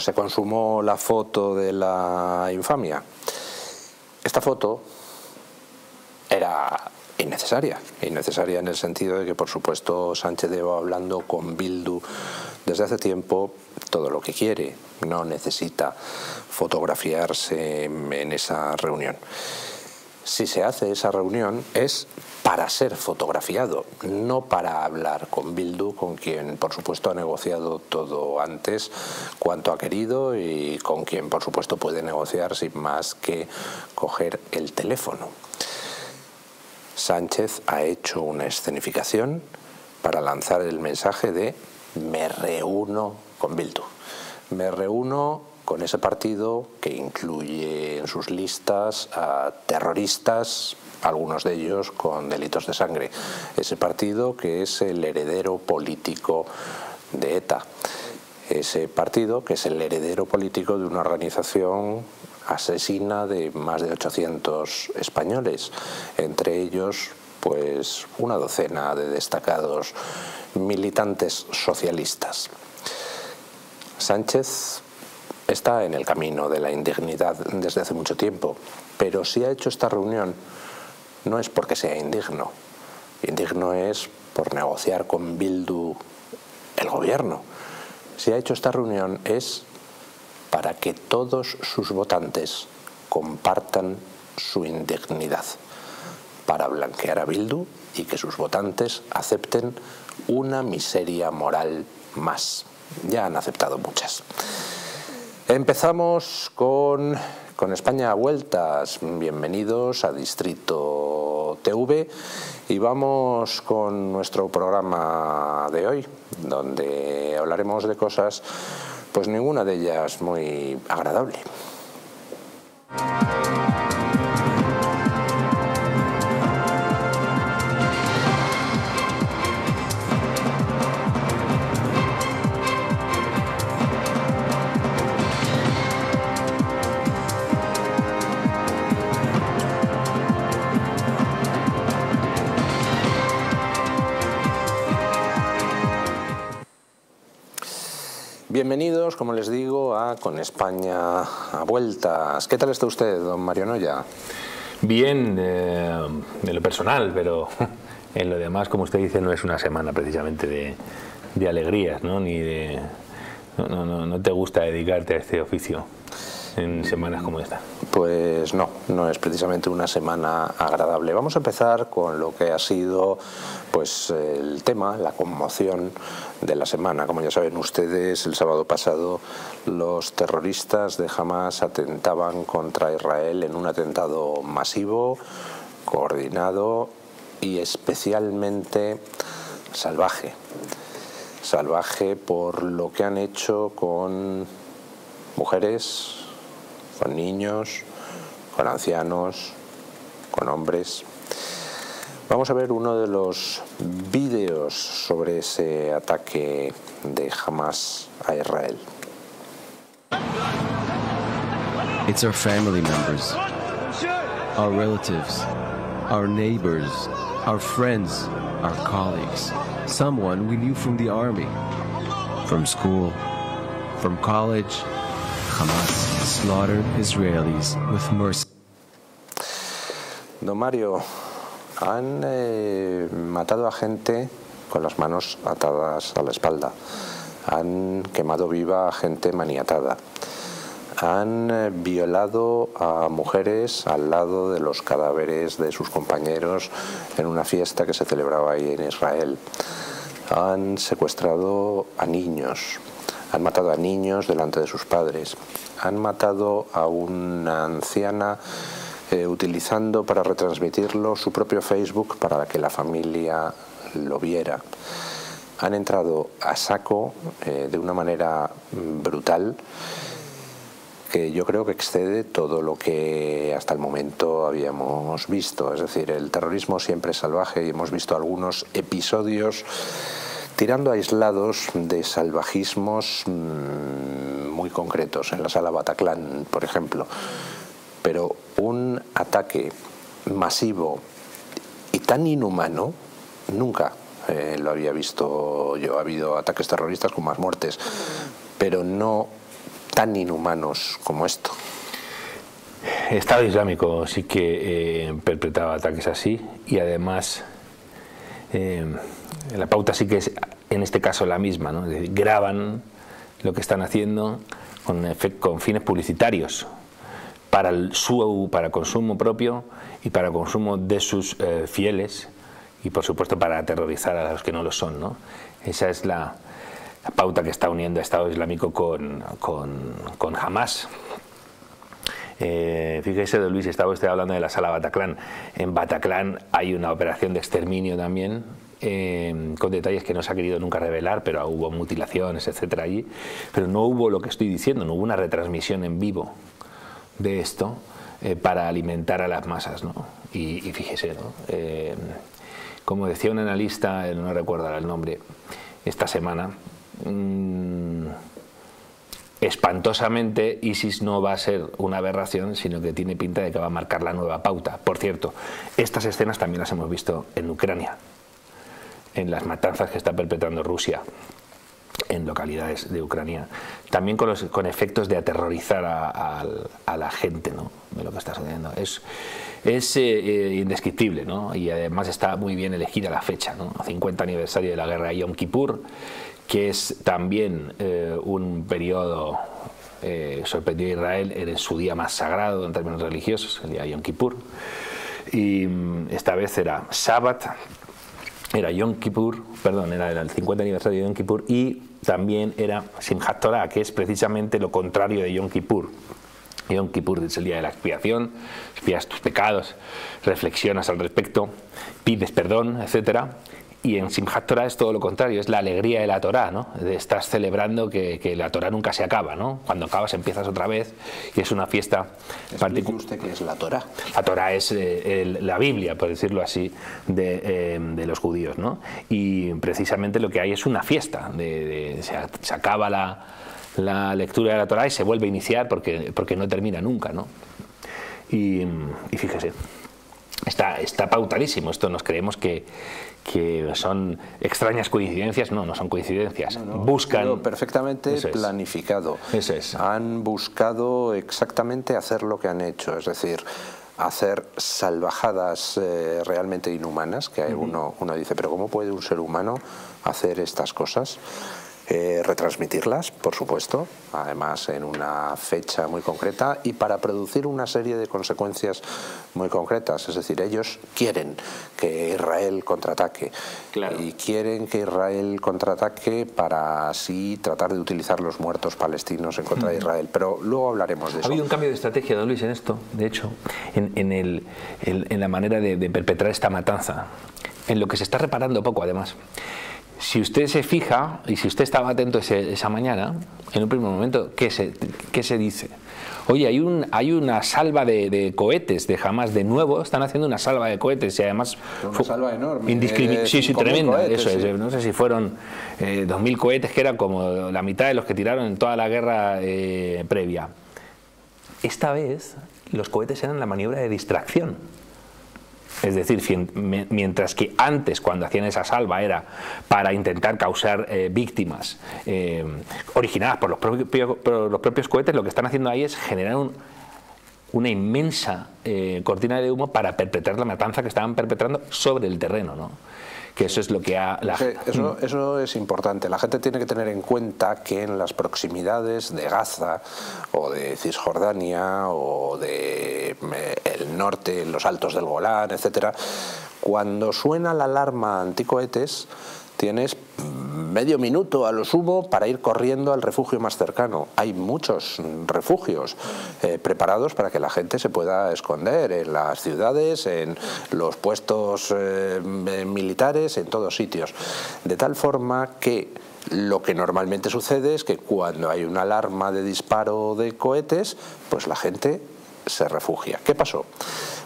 se consumó la foto de la infamia. Esta foto era innecesaria, innecesaria en el sentido de que por supuesto Sánchez lleva hablando con Bildu desde hace tiempo todo lo que quiere, no necesita fotografiarse en esa reunión. Si se hace esa reunión es para ser fotografiado, no para hablar con Bildu, con quien por supuesto ha negociado todo antes cuanto ha querido y con quien por supuesto puede negociar sin más que coger el teléfono. Sánchez ha hecho una escenificación para lanzar el mensaje de me reúno con Bildu. Me reúno con ese partido que incluye en sus listas a terroristas, algunos de ellos con delitos de sangre. Ese partido que es el heredero político de ETA. Ese partido que es el heredero político de una organización asesina de más de 800 españoles, entre ellos pues una docena de destacados militantes socialistas. Sánchez está en el camino de la indignidad desde hace mucho tiempo, pero si ha hecho esta reunión no es porque sea indigno. Indigno es por negociar con Bildu el gobierno. Si ha hecho esta reunión es para que todos sus votantes compartan su indignidad, para blanquear a Bildu y que sus votantes acepten una miseria moral más. Ya han aceptado muchas. Empezamos con, con España a vueltas. Bienvenidos a Distrito TV y vamos con nuestro programa de hoy, donde hablaremos de cosas, pues ninguna de ellas muy agradable. Bienvenidos, como les digo, a Con España a vueltas. ¿Qué tal está usted, don Mario Noya? Bien, eh, en lo personal, pero en lo demás, como usted dice, no es una semana precisamente de, de alegrías, ¿no? Ni de... No, no, no te gusta dedicarte a este oficio en semanas como esta? Pues no, no es precisamente una semana agradable. Vamos a empezar con lo que ha sido pues el tema, la conmoción de la semana. Como ya saben ustedes, el sábado pasado los terroristas de Hamas atentaban contra Israel en un atentado masivo, coordinado y especialmente salvaje. Salvaje por lo que han hecho con mujeres, con niños, con ancianos, con hombres. Vamos a ver uno de los vídeos sobre ese ataque de Hamas a Israel. It's our family members, our relatives, our neighbors, our friends, our colleagues, someone we knew from the army, from school, from college, Hamas slaughtered Israelis with mercy. Don Mario, han eh, matado a gente con las manos atadas a la espalda. Han quemado viva a gente maniatada. Han eh, violado a mujeres al lado de los cadáveres de sus compañeros en una fiesta que se celebraba ahí en Israel. Han secuestrado a niños, han matado a niños delante de sus padres, han matado a una anciana eh, utilizando para retransmitirlo su propio Facebook para que la familia lo viera. Han entrado a saco eh, de una manera brutal que yo creo que excede todo lo que hasta el momento habíamos visto. Es decir, el terrorismo siempre es salvaje y hemos visto algunos episodios tirando aislados de salvajismos mm, muy concretos, en la sala Bataclan, por ejemplo. Pero un ataque masivo y tan inhumano, nunca eh, lo había visto yo. Ha habido ataques terroristas con más muertes, pero no tan inhumanos como esto? Estado Islámico sí que eh, perpetraba ataques así y además eh, la pauta sí que es en este caso la misma, ¿no? graban lo que están haciendo con, con fines publicitarios para el, su para consumo propio y para consumo de sus eh, fieles y por supuesto para aterrorizar a los que no lo son. ¿no? Esa es la, pauta que está uniendo a Estado Islámico con, con, con Hamas. Eh, fíjese, don Luis, estaba usted hablando de la sala Bataclan. En Bataclan hay una operación de exterminio también, eh, con detalles que no se ha querido nunca revelar, pero hubo mutilaciones, etcétera, allí. Pero no hubo lo que estoy diciendo, no hubo una retransmisión en vivo de esto eh, para alimentar a las masas. ¿no? Y, fíjese, ¿no? como decía un analista, no recuerdo el nombre, esta semana, mm, espantosamente ISIS no va a ser una aberración, sino que tiene pinta de que va a marcar la nueva pauta. Por cierto, estas escenas también las hemos visto en Ucrania, en las matanzas que está perpetrando Rusia en localidades de Ucrania, también con, los, con efectos de aterrorizar a, la gente ¿no? de lo que está sucediendo. Es, eh, indescriptible ¿no? y además está muy bien elegida la fecha, ¿no? 50 aniversario de la guerra de Yom Kippur que es también eh, un periodo eh, sorprendió a Israel en su día más sagrado en términos religiosos, el día de Yom Kippur. Y mm, esta vez era Shabbat, era Yom Kippur, perdón, era el 50 aniversario de Yom Kippur y también era Simchat Torah, que es precisamente lo contrario de Yom Kippur. Yom Kippur es el día de la expiación, expias tus pecados, reflexionas al respecto, pides perdón, etcétera y en Simchat Torah es todo lo contrario, es la alegría de la Torah, ¿no? estás celebrando que, la Torah nunca se acaba, ¿no? Cuando acabas empiezas otra vez y es una fiesta particular. usted qué es la Torah? La Torah es eh, la Biblia, por decirlo así, de, eh, los judíos, ¿no? Y precisamente lo que hay es una fiesta, de, se, acaba la, lectura de la Torah y se vuelve a iniciar porque, porque no termina nunca, ¿no? Y, y fíjese, está, está pautadísimo, esto nos creemos que que son extrañas coincidencias, no, no son coincidencias. Buscan perfectamente planificado. Han buscado exactamente hacer lo que han hecho, es decir, hacer salvajadas eh, realmente inhumanas, que uno, uno dice, pero ¿cómo puede un ser humano hacer estas cosas? Eh, retransmitirlas, por supuesto, además en una fecha muy concreta y para producir una serie de consecuencias muy concretas. Es decir, ellos quieren que Israel contraataque y quieren que Israel contraataque para así tratar de utilizar los muertos palestinos en contra de Israel. Pero luego hablaremos de eso. Ha habido un cambio de estrategia, don Luis, en esto, de hecho, en, el, en la manera de, de perpetrar esta matanza, en lo que se está reparando poco, además si usted se fija, y si usted estaba atento esa mañana, en un primer momento, ¿qué se, qué se dice? Oye, hay, un, hay una salva de, cohetes, de jamás de nuevo, están haciendo una salva de cohetes y además... Una salva enorme. sí, sí, tremenda, eso es. No sé si fueron eh, 2.000 cohetes, que era como la mitad de los que tiraron en toda la guerra eh, previa. Esta vez los cohetes eran la maniobra de distracción es decir, mientras que antes, cuando hacían esa salva, era para intentar causar eh, víctimas eh, originadas por los, propios, los propios cohetes, lo que están haciendo ahí es generar una inmensa eh, cortina de humo para perpetrar la matanza que estaban perpetrando sobre el terreno. ¿no? Que eso es lo que ha... eso, eso es importante. La gente tiene que tener en cuenta que en las proximidades de Gaza o de Cisjordania o de eh, el norte, los altos del Golán, etcétera, cuando suena la alarma anticohetes, tienes medio minuto a lo sumo para ir corriendo al refugio más cercano. Hay muchos refugios eh, preparados para que la gente se pueda esconder en las ciudades, en los puestos eh, militares, en todos sitios. De tal forma que lo que normalmente sucede es que cuando hay una alarma de disparo de cohetes, pues la gente se refugia. ¿Qué pasó?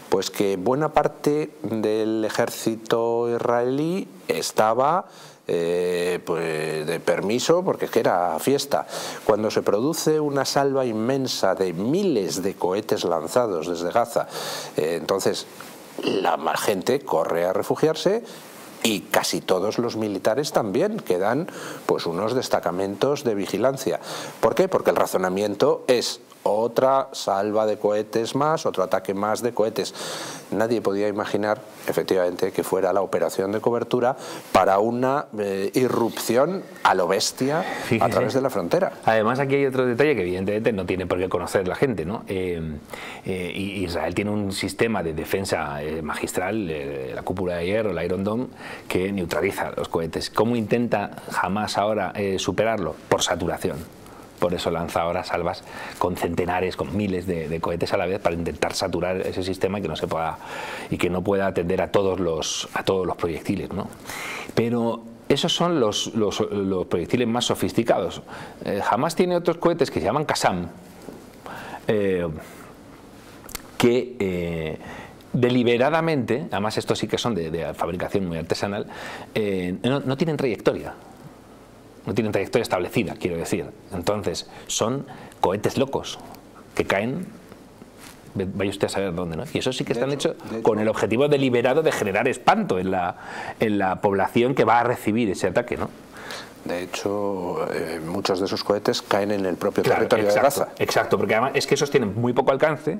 Pues que buena parte del ejército israelí estaba eh, pues de permiso porque era fiesta. Cuando se produce una salva inmensa de miles de cohetes lanzados desde Gaza, eh, entonces la gente corre a refugiarse y casi todos los militares también, que dan pues unos destacamentos de vigilancia. ¿Por qué? Porque el razonamiento es otra salva de cohetes más, otro ataque más de cohetes. Nadie podía imaginar, efectivamente, que fuera la operación de cobertura para una eh, irrupción a lo bestia a través de la frontera. Además, aquí hay otro detalle que evidentemente no tiene por qué conocer la gente. ¿no? Eh, eh, Israel tiene un sistema de defensa magistral, la cúpula de hierro, el Iron Dome, que neutraliza los cohetes. ¿Cómo intenta jamás ahora superarlo? Por saturación por eso lanza ahora salvas con centenares, con miles de, cohetes a la vez para intentar saturar ese sistema y que no se pueda y que no pueda atender a todos los a todos los proyectiles, ¿no? Pero esos son los, los, proyectiles más sofisticados. Eh, jamás tiene otros cohetes que se llaman Kasam, eh, que eh, deliberadamente, además estos sí que son de, fabricación muy artesanal, no tienen trayectoria no tienen trayectoria establecida, quiero decir. Entonces, son cohetes locos que caen vaya usted a saber dónde, ¿no? Y eso sí que están hechos con el objetivo deliberado de generar espanto en la, en la población que va a recibir ese ataque, ¿no? De hecho, eh, muchos de esos cohetes caen en el propio territorio de Gaza. Exacto, porque además es que esos tienen muy poco alcance.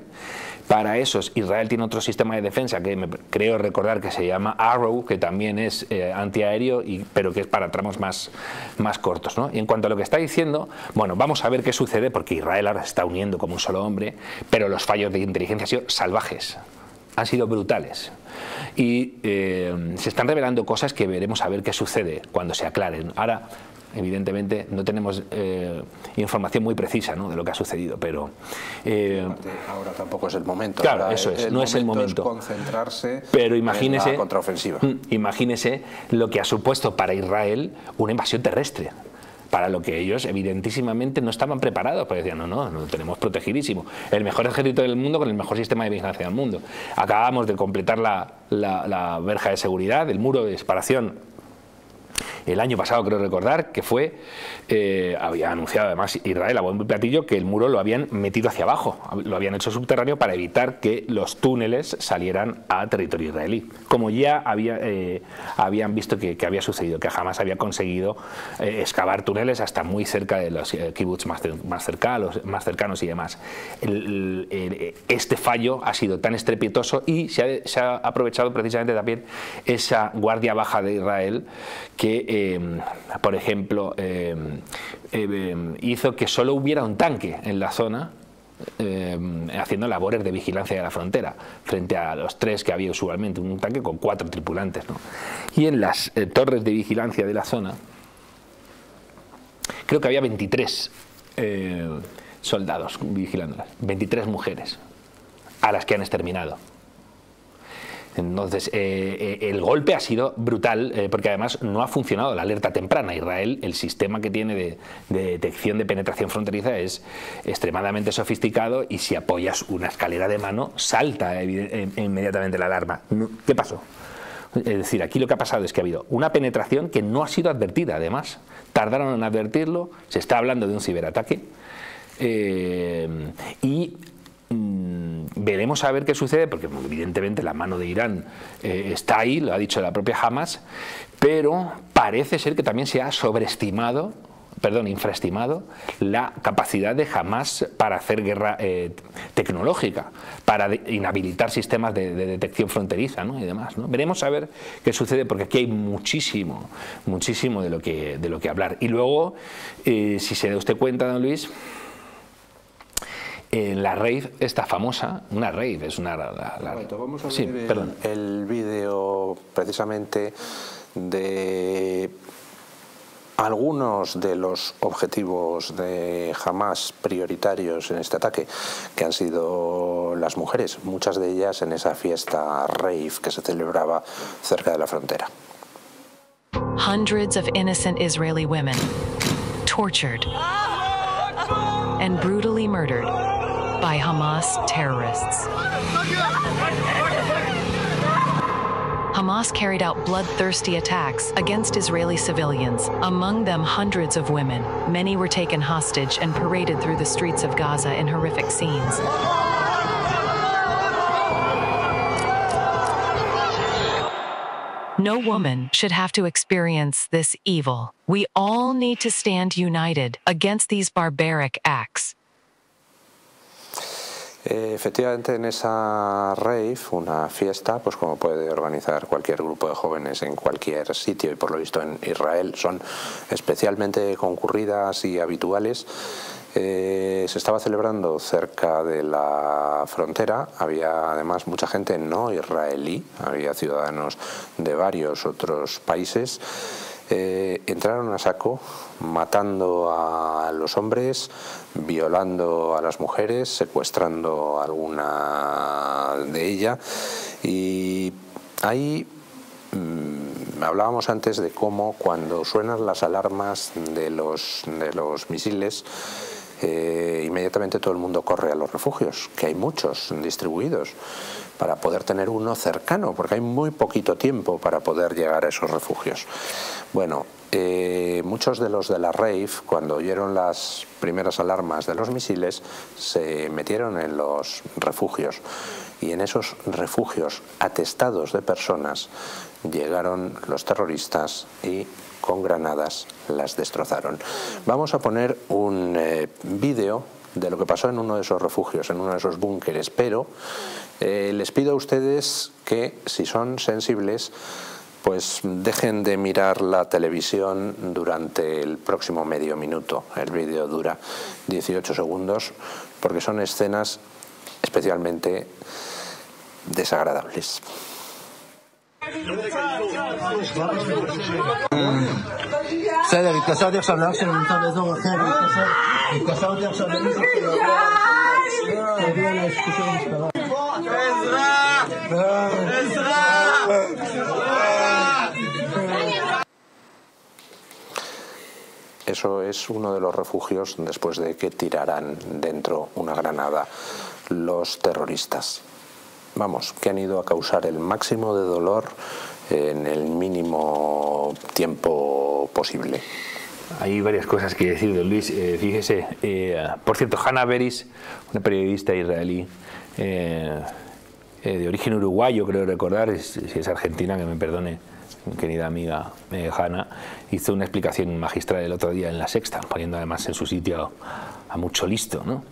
Para esos, Israel tiene otro sistema de defensa que me creo recordar que se llama Arrow, que también es eh, antiaéreo, y, pero que es para tramos más, más cortos. ¿no? Y en cuanto a lo que está diciendo, bueno, vamos a ver qué sucede, porque Israel ahora se está uniendo como un solo hombre, pero los fallos de inteligencia han sido salvajes han sido brutales. Y eh, se están revelando cosas que veremos a ver qué sucede cuando se aclaren. Ahora, evidentemente, no tenemos eh, información muy precisa ¿no? de lo que ha sucedido, pero... Eh, ahora tampoco es el momento. Claro, eso es, no es el momento. concentrarse pero imagínese, en la contraofensiva. Mm, imagínese lo que ha supuesto para Israel una invasión terrestre para lo que ellos evidentísimamente no estaban preparados, porque decían, no, no, lo tenemos protegidísimo. El mejor ejército del mundo con el mejor sistema de vigilancia del mundo. Acabamos de completar la, la verja de seguridad, el muro de separación el año pasado, creo recordar, que fue, eh, había anunciado además Israel a buen platillo que el muro lo habían metido hacia abajo, lo habían hecho subterráneo para evitar que los túneles salieran a territorio israelí, como ya había, eh, habían visto que, había sucedido, que jamás había conseguido eh, excavar túneles hasta muy cerca de los kibbutz más, más, cercanos, más cercanos y demás. este fallo ha sido tan estrepitoso y se ha, se ha aprovechado precisamente también esa guardia baja de Israel que Em, por ejemplo, em, em, hizo que solo hubiera un tanque en la zona haciendo labores de vigilancia de la frontera, frente a los tres que había usualmente, un tanque con cuatro tripulantes. Y en las eh, torres de vigilancia de la zona, creo que había 23 eh, soldados vigilándolas, 23 mujeres, a las que han exterminado. Entonces, eh, eh, el golpe ha sido brutal eh, porque además no ha funcionado la alerta temprana. Israel, el sistema que tiene de, detección de penetración fronteriza es extremadamente sofisticado y si apoyas una escalera de mano, salta inmediatamente la alarma. ¿Qué pasó? Es decir, aquí lo que ha pasado es que ha habido una penetración que no ha sido advertida, además. Tardaron en advertirlo, se está hablando de un ciberataque. y veremos a ver qué sucede, porque evidentemente la mano de Irán eh, está ahí, lo ha dicho la propia Hamas, pero parece ser que también se ha sobreestimado perdón, infraestimado la capacidad de Hamas para hacer guerra eh, tecnológica, para inhabilitar sistemas de, detección fronteriza y demás. Veremos a ver qué sucede, porque aquí hay muchísimo, muchísimo de lo que, de lo que hablar. Y luego, eh, si se da usted cuenta, don Luis, en la rave esta famosa, una rave, es una... vamos a ver el, vídeo precisamente de algunos de los objetivos de Hamas prioritarios en este ataque, que han sido las mujeres, muchas de ellas en esa fiesta rave que se celebraba cerca de la frontera. Hundreds of innocent Israeli women tortured and brutally murdered by Hamas terrorists. Hamas carried out bloodthirsty attacks against Israeli civilians, among them hundreds of women. Many were taken hostage and paraded through the streets of Gaza in horrific scenes. No woman should have to experience this evil. We all need to stand united against these barbaric acts. Eh, efectivamente, en esa rave, una fiesta, pues como puede organizar cualquier grupo de jóvenes en cualquier sitio, y por lo visto en Israel son especialmente concurridas y habituales, eh, se estaba celebrando cerca de la frontera, había además mucha gente no israelí, había ciudadanos de varios otros países. Eh, entraron a saco, matando a los hombres, violando a las mujeres, secuestrando a alguna de ellas. Y ahí mm, hablábamos antes de cómo cuando suenan las alarmas de los, de los misiles, eh, inmediatamente todo el mundo corre a los refugios, que hay muchos distribuidos, para poder tener uno cercano, porque hay muy poquito tiempo para poder llegar a esos refugios. Bueno, eh, muchos de los de la RAIF, cuando oyeron las primeras alarmas de los misiles, se metieron en los refugios y en esos refugios atestados de personas llegaron los terroristas y con granadas las destrozaron. Vamos a poner un eh, vídeo de lo que pasó en uno de esos refugios, en uno de esos búnkeres, pero eh, les pido a ustedes que, si son sensibles, pues dejen de mirar la televisión durante el próximo medio minuto. El vídeo dura 18 segundos porque son escenas especialmente desagradables. Eso es uno de los refugios después de que tiraran dentro una granada los terroristas vamos, que han ido a causar el máximo de dolor en el mínimo tiempo posible. Hay varias cosas que decir, don Luis. Eh, fíjese, eh, por cierto, Hannah Beris, una periodista israelí eh, de origen uruguayo, creo recordar, si es argentina, que me perdone, querida amiga Hannah, hizo una explicación magistral el otro día en La Sexta, poniendo además en su sitio a mucho listo, ¿no?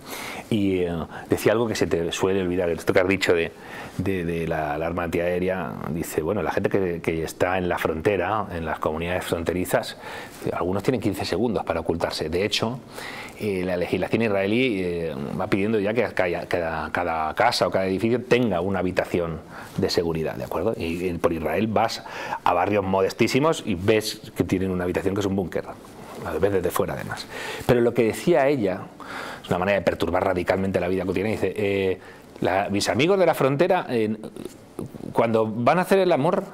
Y eh, decía algo que se te suele olvidar, esto que has dicho de, de, la alarma antiaérea, dice, bueno, la gente que, está en la frontera, en las comunidades fronterizas, algunos tienen 15 segundos para ocultarse. De hecho, eh, la legislación israelí eh, va pidiendo ya que cada, casa o cada edificio tenga una habitación de seguridad, ¿de acuerdo? Y por Israel vas a barrios modestísimos y ves que tienen una habitación que es un búnker a veces desde fuera además. Pero lo que decía ella, es una manera de perturbar radicalmente la vida cotidiana, dice, eh, mis amigos de la frontera, eh, cuando van a hacer el amor,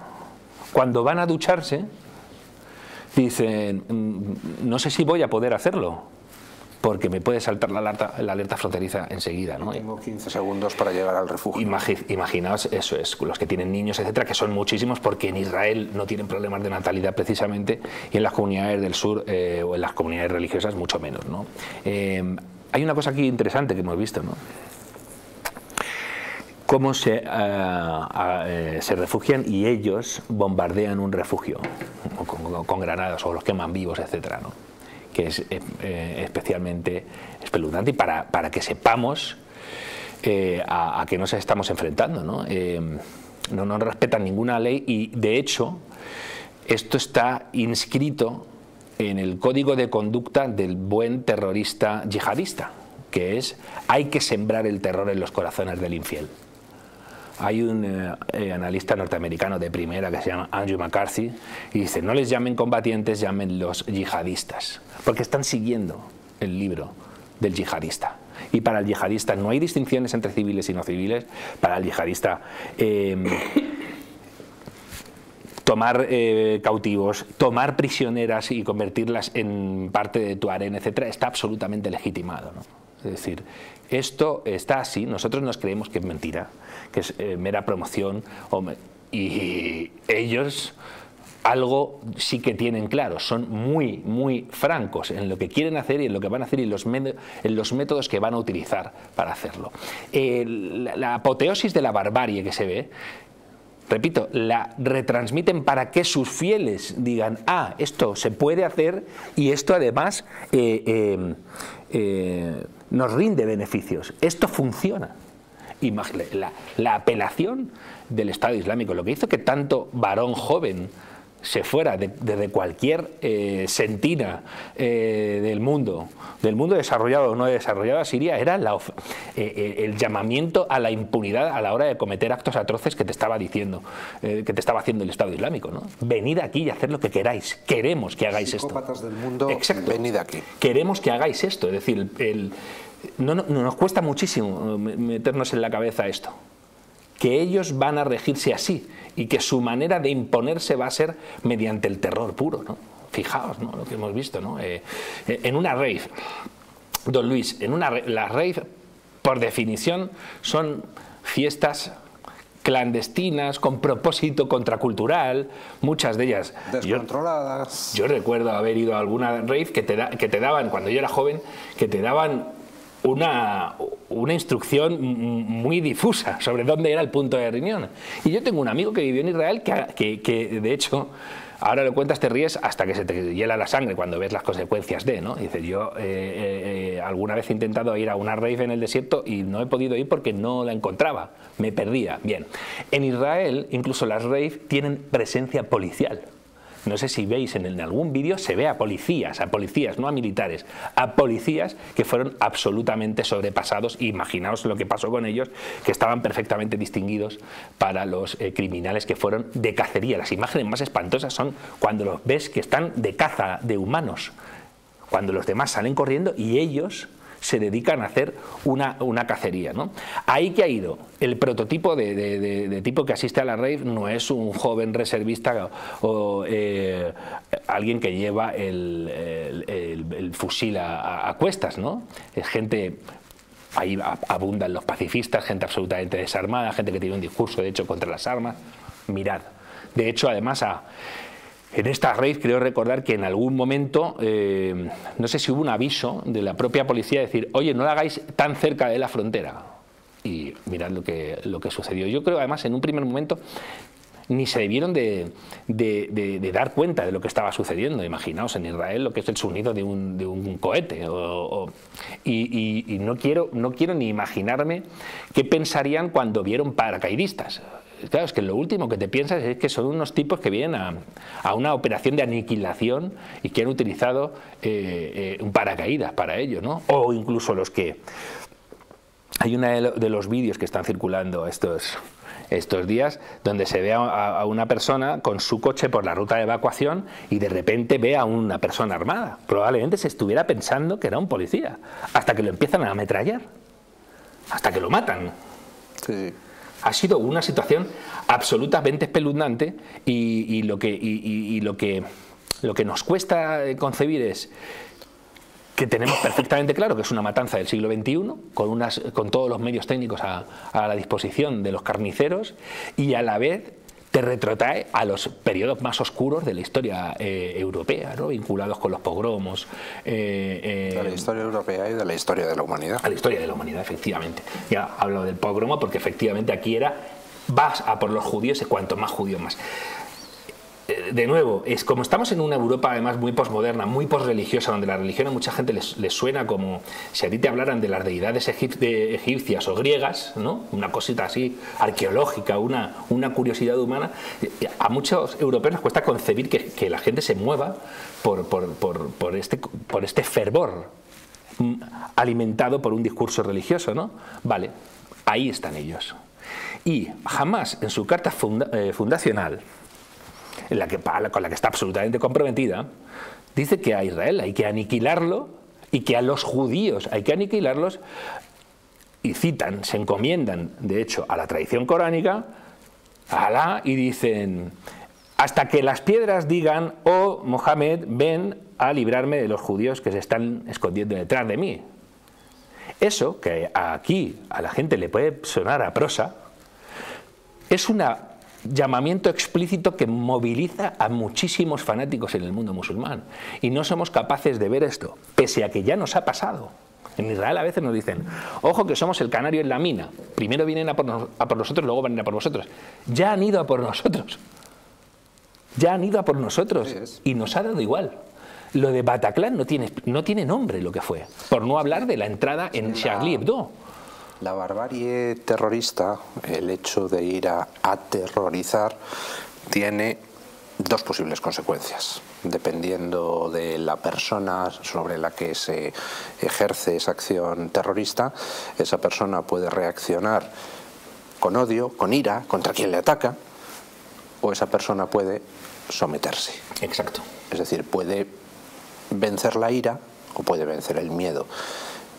cuando van a ducharse, dicen, mm, no sé si voy a poder hacerlo porque me puede saltar la alerta, la alerta fronteriza enseguida. ¿no? Tengo 15 segundos para llegar al refugio. imaginaos eso es, los que tienen niños, etcétera, que son muchísimos porque en Israel no tienen problemas de natalidad precisamente y en las comunidades del sur eh, o en las comunidades religiosas mucho menos. ¿no? Eh, hay una cosa aquí interesante que hemos visto. ¿no? cómo se, eh, se, refugian y ellos bombardean un refugio con, granadas o los queman vivos, etcétera, ¿no? que es eh, eh, especialmente espeluznante y para, para que sepamos eh, a, qué nos estamos enfrentando. ¿no? no nos respetan ninguna ley y de hecho esto está inscrito en el código de conducta del buen terrorista yihadista, que es hay que sembrar el terror en los corazones del infiel. Hay un eh, eh, analista norteamericano de primera que se llama Andrew McCarthy y dice, no les llamen combatientes, llamen los yihadistas, porque están siguiendo el libro del yihadista. Y para el yihadista no hay distinciones entre civiles y no civiles. Para el yihadista em, tomar eh, cautivos, tomar prisioneras y convertirlas en parte de tu arena, etcétera, está absolutamente legitimado. Es decir, esto está así, nosotros nos creemos que es mentira, que es eh, mera promoción, y ellos algo sí que tienen claro, son muy, muy francos en lo que quieren hacer y en lo que van a hacer y los en los métodos que van a utilizar para hacerlo. la, apoteosis de la barbarie que se ve repito, la retransmiten para que sus fieles digan, ah, esto se puede hacer y esto además eh, eh, eh, nos rinde beneficios. Esto funciona. La, la apelación del Estado Islámico, lo que hizo que tanto varón joven se fuera desde cualquier eh, sentina eh, del mundo, del mundo desarrollado o no desarrollado a Siria, era eh, el llamamiento a la impunidad a la hora de cometer actos atroces que te estaba diciendo, que te estaba haciendo el Estado Islámico. ¿no? Venid aquí y hacer lo que queráis. Queremos que hagáis esto. del mundo, venid aquí. Queremos que hagáis esto. Es decir, no, nos cuesta muchísimo meternos en la cabeza esto que ellos van a regirse así y que su manera de imponerse va a ser mediante el terror puro. ¿no? Fijaos ¿no? lo que hemos visto. ¿no? Eh, eh, en una rave, don Luis, en una las rave, por definición, son fiestas clandestinas, con propósito contracultural, muchas de ellas descontroladas. Yo, recuerdo haber ido a alguna rave que te, que te daban, cuando yo era joven, que te daban una, una, instrucción muy difusa sobre dónde era el punto de reunión. Y yo tengo un amigo que vivió en Israel que, que, de hecho, ahora lo cuentas, te ríes hasta que se te hiela la sangre cuando ves las consecuencias de, ¿no? Dice, yo eh, eh, eh, alguna vez he intentado ir a una rave en el desierto y no he podido ir porque no la encontraba, me perdía. Bien, en Israel incluso las rave tienen presencia policial. No sé si veis en, algún vídeo, se ve a policías, a policías, no a militares, a policías que fueron absolutamente sobrepasados. Imaginaos lo que pasó con ellos, que estaban perfectamente distinguidos para los eh, criminales que fueron de cacería. Las imágenes más espantosas son cuando los ves que están de caza de humanos, cuando los demás salen corriendo y ellos se dedican a hacer una, una cacería. ¿no? Ahí que ha ido. El prototipo de, tipo que asiste a la rave no es un joven reservista o eh, alguien que lleva el, fusil a, cuestas, ¿no? Es gente ahí abundan los pacifistas, gente absolutamente desarmada, gente que tiene un discurso de hecho contra las armas. Mirad. De hecho, además, a, en esta raíz creo recordar que en algún momento, eh, no sé si hubo un aviso de la propia policía de decir, oye, no la hagáis tan cerca de la frontera. Y mirad lo que, lo que sucedió. Yo creo además en un primer momento ni se debieron de, dar cuenta de lo que estaba sucediendo. Imaginaos en Israel lo que es el sonido de un, de un cohete. y, y no, quiero, no quiero ni imaginarme qué pensarían cuando vieron paracaidistas claro, es que lo último que te piensas es que son unos tipos que vienen a, una operación de aniquilación y que han utilizado eh, eh, un paracaídas para ello, ¿no? O incluso los que... Hay uno de los vídeos que están circulando estos, estos días donde se ve a, una persona con su coche por la ruta de evacuación y de repente ve a una persona armada. Probablemente se estuviera pensando que era un policía, hasta que lo empiezan a ametrallar, hasta que lo matan. Sí ha sido una situación absolutamente espeluznante y, lo, que, lo, que, lo que nos cuesta concebir es que tenemos perfectamente claro que es una matanza del siglo XXI, con, unas, con todos los medios técnicos a, a la disposición de los carniceros, y a la vez te retrotrae a los periodos más oscuros de la historia eh, europea, ¿no? vinculados con los pogromos. Eh, de la historia europea y de la historia de la humanidad. A la historia de la humanidad, efectivamente. Ya hablo del pogromo porque efectivamente aquí era vas a por los judíos y cuanto más judíos más. De nuevo, es como estamos en una Europa además muy posmoderna, muy posreligiosa, donde la religión a mucha gente les, suena como si a ti te hablaran de las deidades egipcias o griegas, ¿no? una cosita así arqueológica, una, una curiosidad humana, a muchos europeos les cuesta concebir que, la gente se mueva por, por, este, por este fervor mm, alimentado por un discurso religioso. ¿no? Vale, ahí están ellos. Y jamás en su carta eh, fundacional, la que, con la que está absolutamente comprometida, dice que a Israel hay que aniquilarlo y que a los judíos hay que aniquilarlos y citan, se encomiendan, de hecho, a la tradición coránica, a y dicen, hasta que las piedras digan, oh Mohamed, ven a librarme de los judíos que se están escondiendo detrás de mí. Eso, que aquí a la gente le puede sonar a prosa, es una llamamiento explícito que moviliza a muchísimos fanáticos en el mundo musulmán. Y no somos capaces de ver esto, pese a que ya nos ha pasado. En Israel a veces nos dicen, ojo que somos el canario en la mina. Primero vienen a por, nosotros, luego van a por vosotros. Ya han ido a por nosotros. Ya han ido a por nosotros. Y nos ha dado igual. Lo de Bataclan no tiene, no tiene nombre lo que fue. Por no hablar de la entrada en Charlie Hebdo. La barbarie terrorista, el hecho de ir a aterrorizar, tiene dos posibles consecuencias. Dependiendo de la persona sobre la que se ejerce esa acción terrorista, esa persona puede reaccionar con odio, con ira contra quien le ataca, o esa persona puede someterse. Exacto. Es decir, puede vencer la ira o puede vencer el miedo.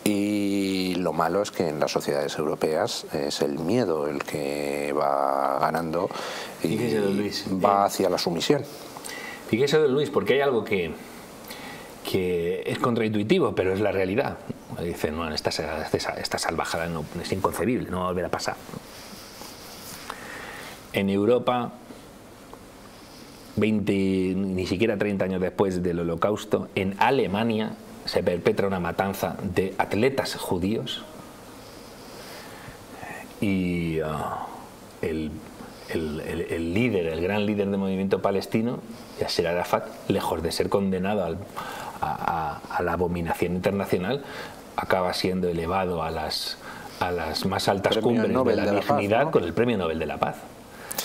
Y lo malo es que en las sociedades europeas es el miedo el que va ganando y va hacia la sumisión. Fíjese, don Luis, porque hay algo que, que es contraintuitivo, pero es la realidad. Dicen, no, esta, esta salvajada no, es inconcebible, no va a volver a pasar. En Europa, 20, ni siquiera 30 años después del holocausto, en Alemania se perpetra una matanza de atletas judíos y ah, el, líder, el gran líder del movimiento palestino, Yasser Arafat, lejos de ser condenado a, la abominación internacional, acaba siendo elevado a las, a las más altas cumbres de la, dignidad con el Premio Nobel de la Paz.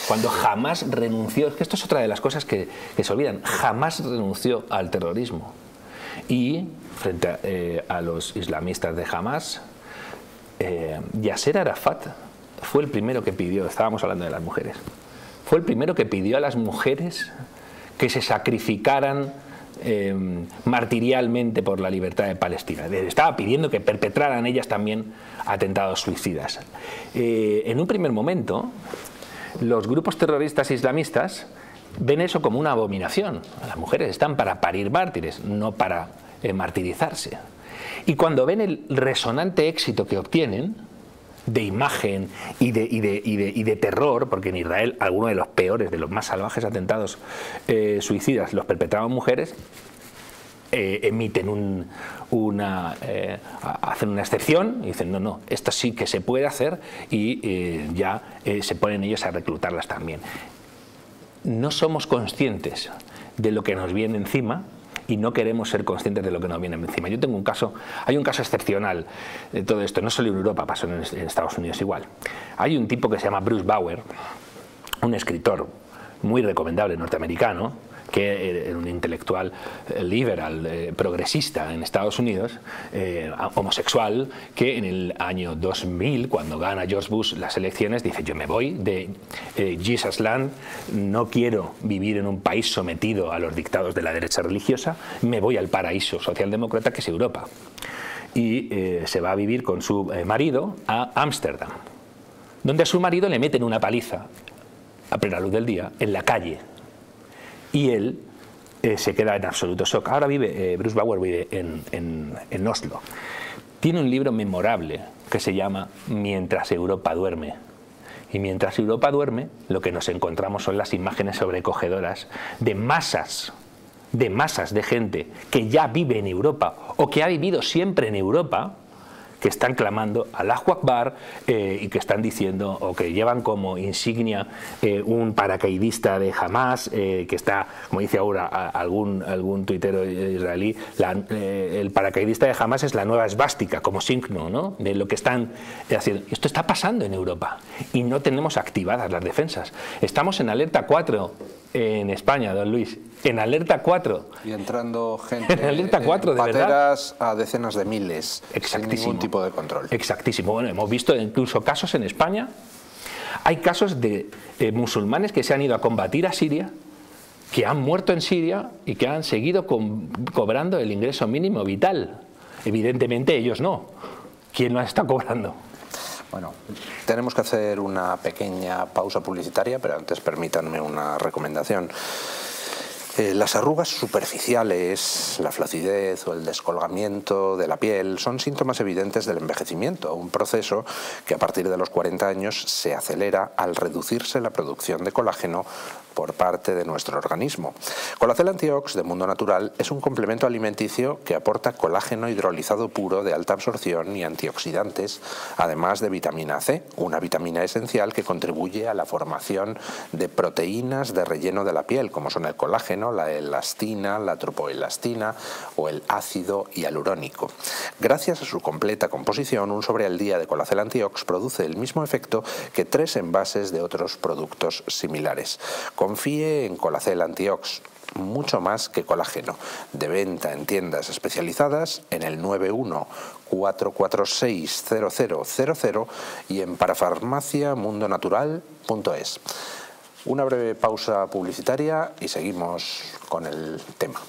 Cuando jamás renunció, es que esto es otra de las cosas que, que se olvidan, jamás renunció al terrorismo. Y frente eh, a, los islamistas de Hamas, eh, Yasser Arafat fue el primero que pidió, estábamos hablando de las mujeres, fue el primero que pidió a las mujeres que se sacrificaran eh, martirialmente por la libertad de Palestina. Estaba pidiendo que perpetraran ellas también atentados suicidas. en un primer momento, los grupos terroristas islamistas ven eso como una abominación. Las mujeres están para parir mártires, no para eh, martirizarse. Y cuando ven el resonante éxito que obtienen, de imagen y de, y de, terror, porque en Israel algunos de los peores, de los más salvajes atentados eh, suicidas los perpetraban mujeres, eh, emiten una, hacen una excepción y dicen, no, no, esto sí que se puede hacer y ya se ponen ellos a reclutarlas también no somos conscientes de lo que nos viene encima y no queremos ser conscientes de lo que nos viene encima. Yo tengo un caso, hay un caso excepcional de todo esto, no solo en Europa, pasó en Estados Unidos igual. Hay un tipo que se llama Bruce Bauer, un escritor muy recomendable norteamericano, que era un intelectual eh, liberal, eh, progresista en Estados Unidos, eh, homosexual, que en el año 2000, cuando gana George Bush las elecciones, dice yo me voy de Jesus Land, no quiero vivir en un país sometido a los dictados de la derecha religiosa, me voy al paraíso socialdemócrata que es Europa. Y se va a vivir con su marido a Ámsterdam, donde a su marido le meten una paliza a plena luz del día en la calle y él eh, se queda en absoluto shock. Ahora vive, eh, Bruce Bauer vive en, Oslo. Tiene un libro memorable que se llama Mientras Europa duerme. Y mientras Europa duerme, lo que nos encontramos son las imágenes sobrecogedoras de masas, de masas de gente que ya vive en Europa o que ha vivido siempre en Europa, que están clamando al Akbar eh, y que están diciendo o que llevan como insignia eh, un paracaidista de Hamas eh, que está, como dice ahora algún, algún tuitero israelí, el paracaidista de Hamas es la nueva esvástica como signo ¿no? de lo que están haciendo. Esto está pasando en Europa y no tenemos activadas las defensas. Estamos en alerta 4 en España, don Luis, en alerta 4. Y entrando gente en alerta 4, de verdad. a decenas de miles, sin ningún tipo de control. Exactísimo. Bueno, hemos visto incluso casos en España. Hay casos de eh, musulmanes que se han ido a combatir a Siria, que han muerto en Siria y que han seguido cobrando el ingreso mínimo vital. Evidentemente ellos no. ¿Quién lo está cobrando? Bueno, tenemos que hacer una pequeña pausa publicitaria, pero antes permítanme una recomendación. Eh, las arrugas superficiales, la flacidez o el descolgamiento de la piel son síntomas evidentes del envejecimiento, un proceso que a partir de los 40 años se acelera al reducirse la producción de colágeno por parte de nuestro organismo. Colacel Antiox de Mundo Natural es un complemento alimenticio que aporta colágeno hidrolizado puro de alta absorción y antioxidantes, además de vitamina C, una vitamina esencial que contribuye a la formación de proteínas de relleno de la piel, como son el colágeno, la elastina, la tropoelastina o el ácido hialurónico. Gracias a su completa composición, un sobre al día de Colacel Antiox produce el mismo efecto que tres envases de otros productos similares. Confíe en Colacel Antiox, mucho más que colágeno, de venta en tiendas especializadas en el 91 446 0000 y en parafarmaciamundonatural.es. Una breve pausa publicitaria y seguimos con el tema.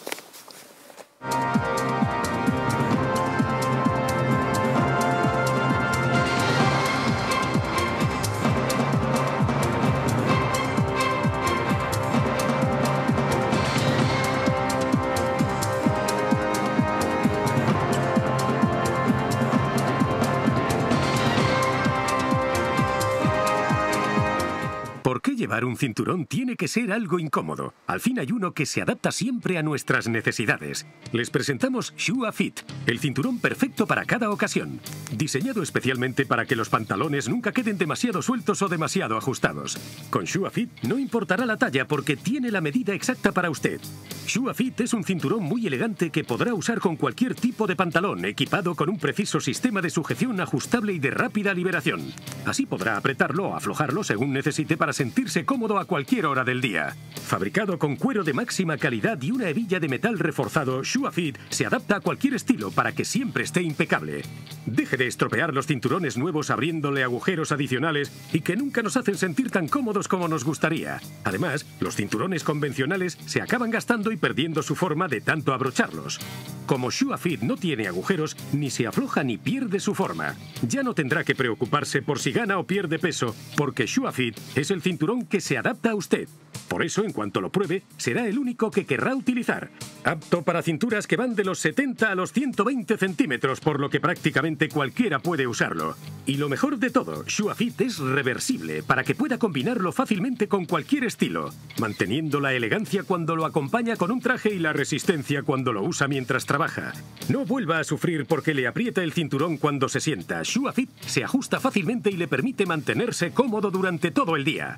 Llevar un cinturón tiene que ser algo incómodo. Al fin hay uno que se adapta siempre a nuestras necesidades. Les presentamos Shua Fit, el cinturón perfecto para cada ocasión. Diseñado especialmente para que los pantalones nunca queden demasiado sueltos o demasiado ajustados. Con Shua Fit no importará la talla porque tiene la medida exacta para usted. Shua Fit es un cinturón muy elegante que podrá usar con cualquier tipo de pantalón, equipado con un preciso sistema de sujeción ajustable y de rápida liberación. Así podrá apretarlo o aflojarlo según necesite para sentir cómodo a cualquier hora del día. Fabricado con cuero de máxima calidad y una hebilla de metal reforzado, ShuaFit se adapta a cualquier estilo para que siempre esté impecable. Deje de estropear los cinturones nuevos abriéndole agujeros adicionales y que nunca nos hacen sentir tan cómodos como nos gustaría. Además, los cinturones convencionales se acaban gastando y perdiendo su forma de tanto abrocharlos. Como ShuaFit no tiene agujeros, ni se afloja ni pierde su forma. Ya no tendrá que preocuparse por si gana o pierde peso, porque ShuaFit es el cinturón que se adapta a usted. Por eso, en cuanto lo pruebe, será el único que querrá utilizar. Apto para cinturas que van de los 70 a los 120 centímetros, por lo que prácticamente cualquiera puede usarlo. Y lo mejor de todo, ShuaFit es reversible para que pueda combinarlo fácilmente con cualquier estilo, manteniendo la elegancia cuando lo acompaña con un traje y la resistencia cuando lo usa mientras trabaja. No vuelva a sufrir porque le aprieta el cinturón cuando se sienta. ShuaFit se ajusta fácilmente y le permite mantenerse cómodo durante todo el día.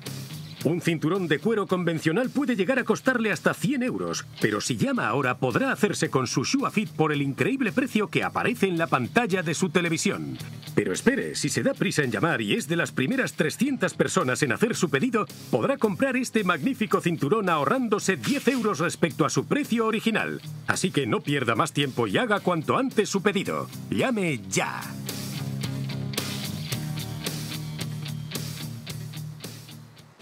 Un cinturón de cuero convencional puede llegar a costarle hasta 100 euros, pero si llama ahora podrá hacerse con su Fit por el increíble precio que aparece en la pantalla de su televisión. Pero espere, si se da prisa en llamar y es de las primeras 300 personas en hacer su pedido, podrá comprar este magnífico cinturón ahorrándose 10 euros respecto a su precio original. Así que no pierda más tiempo y haga cuanto antes su pedido. Llame ya.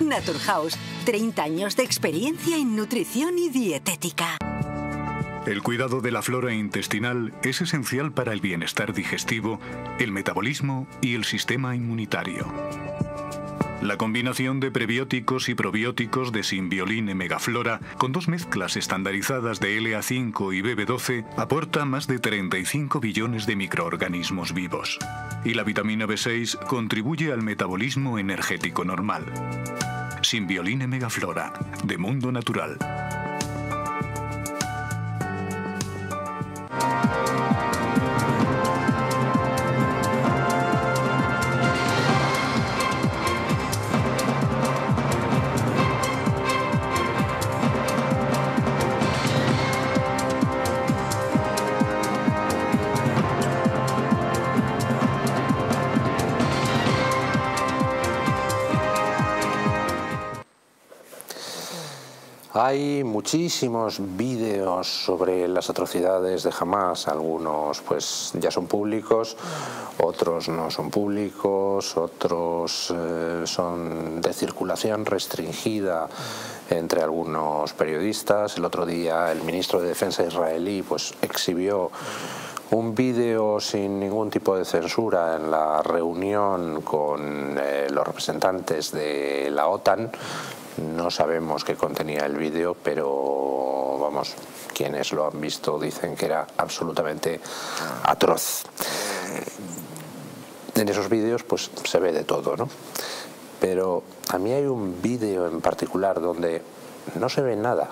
Naturhaus, 30 años de experiencia en nutrición y dietética. El cuidado de la flora intestinal es esencial para el bienestar digestivo, el metabolismo y el sistema inmunitario. La combinación de prebióticos y probióticos de Symbioline Megaflora con dos mezclas estandarizadas de LA5 y BB12 aporta más de 35 billones de microorganismos vivos. Y la vitamina B6 contribuye al metabolismo energético normal. Symbioline Megaflora, de Mundo Natural. Hay muchísimos vídeos sobre las atrocidades de Hamas, algunos pues ya son públicos, otros no son públicos, otros eh, son de circulación restringida entre algunos periodistas. El otro día el ministro de Defensa israelí pues exhibió un vídeo sin ningún tipo de censura en la reunión con eh, los representantes de la OTAN. No sabemos qué contenía el vídeo, pero vamos, quienes lo han visto dicen que era absolutamente atroz. En esos vídeos pues se ve de todo, ¿no? Pero a mí hay un vídeo en particular donde no se ve nada,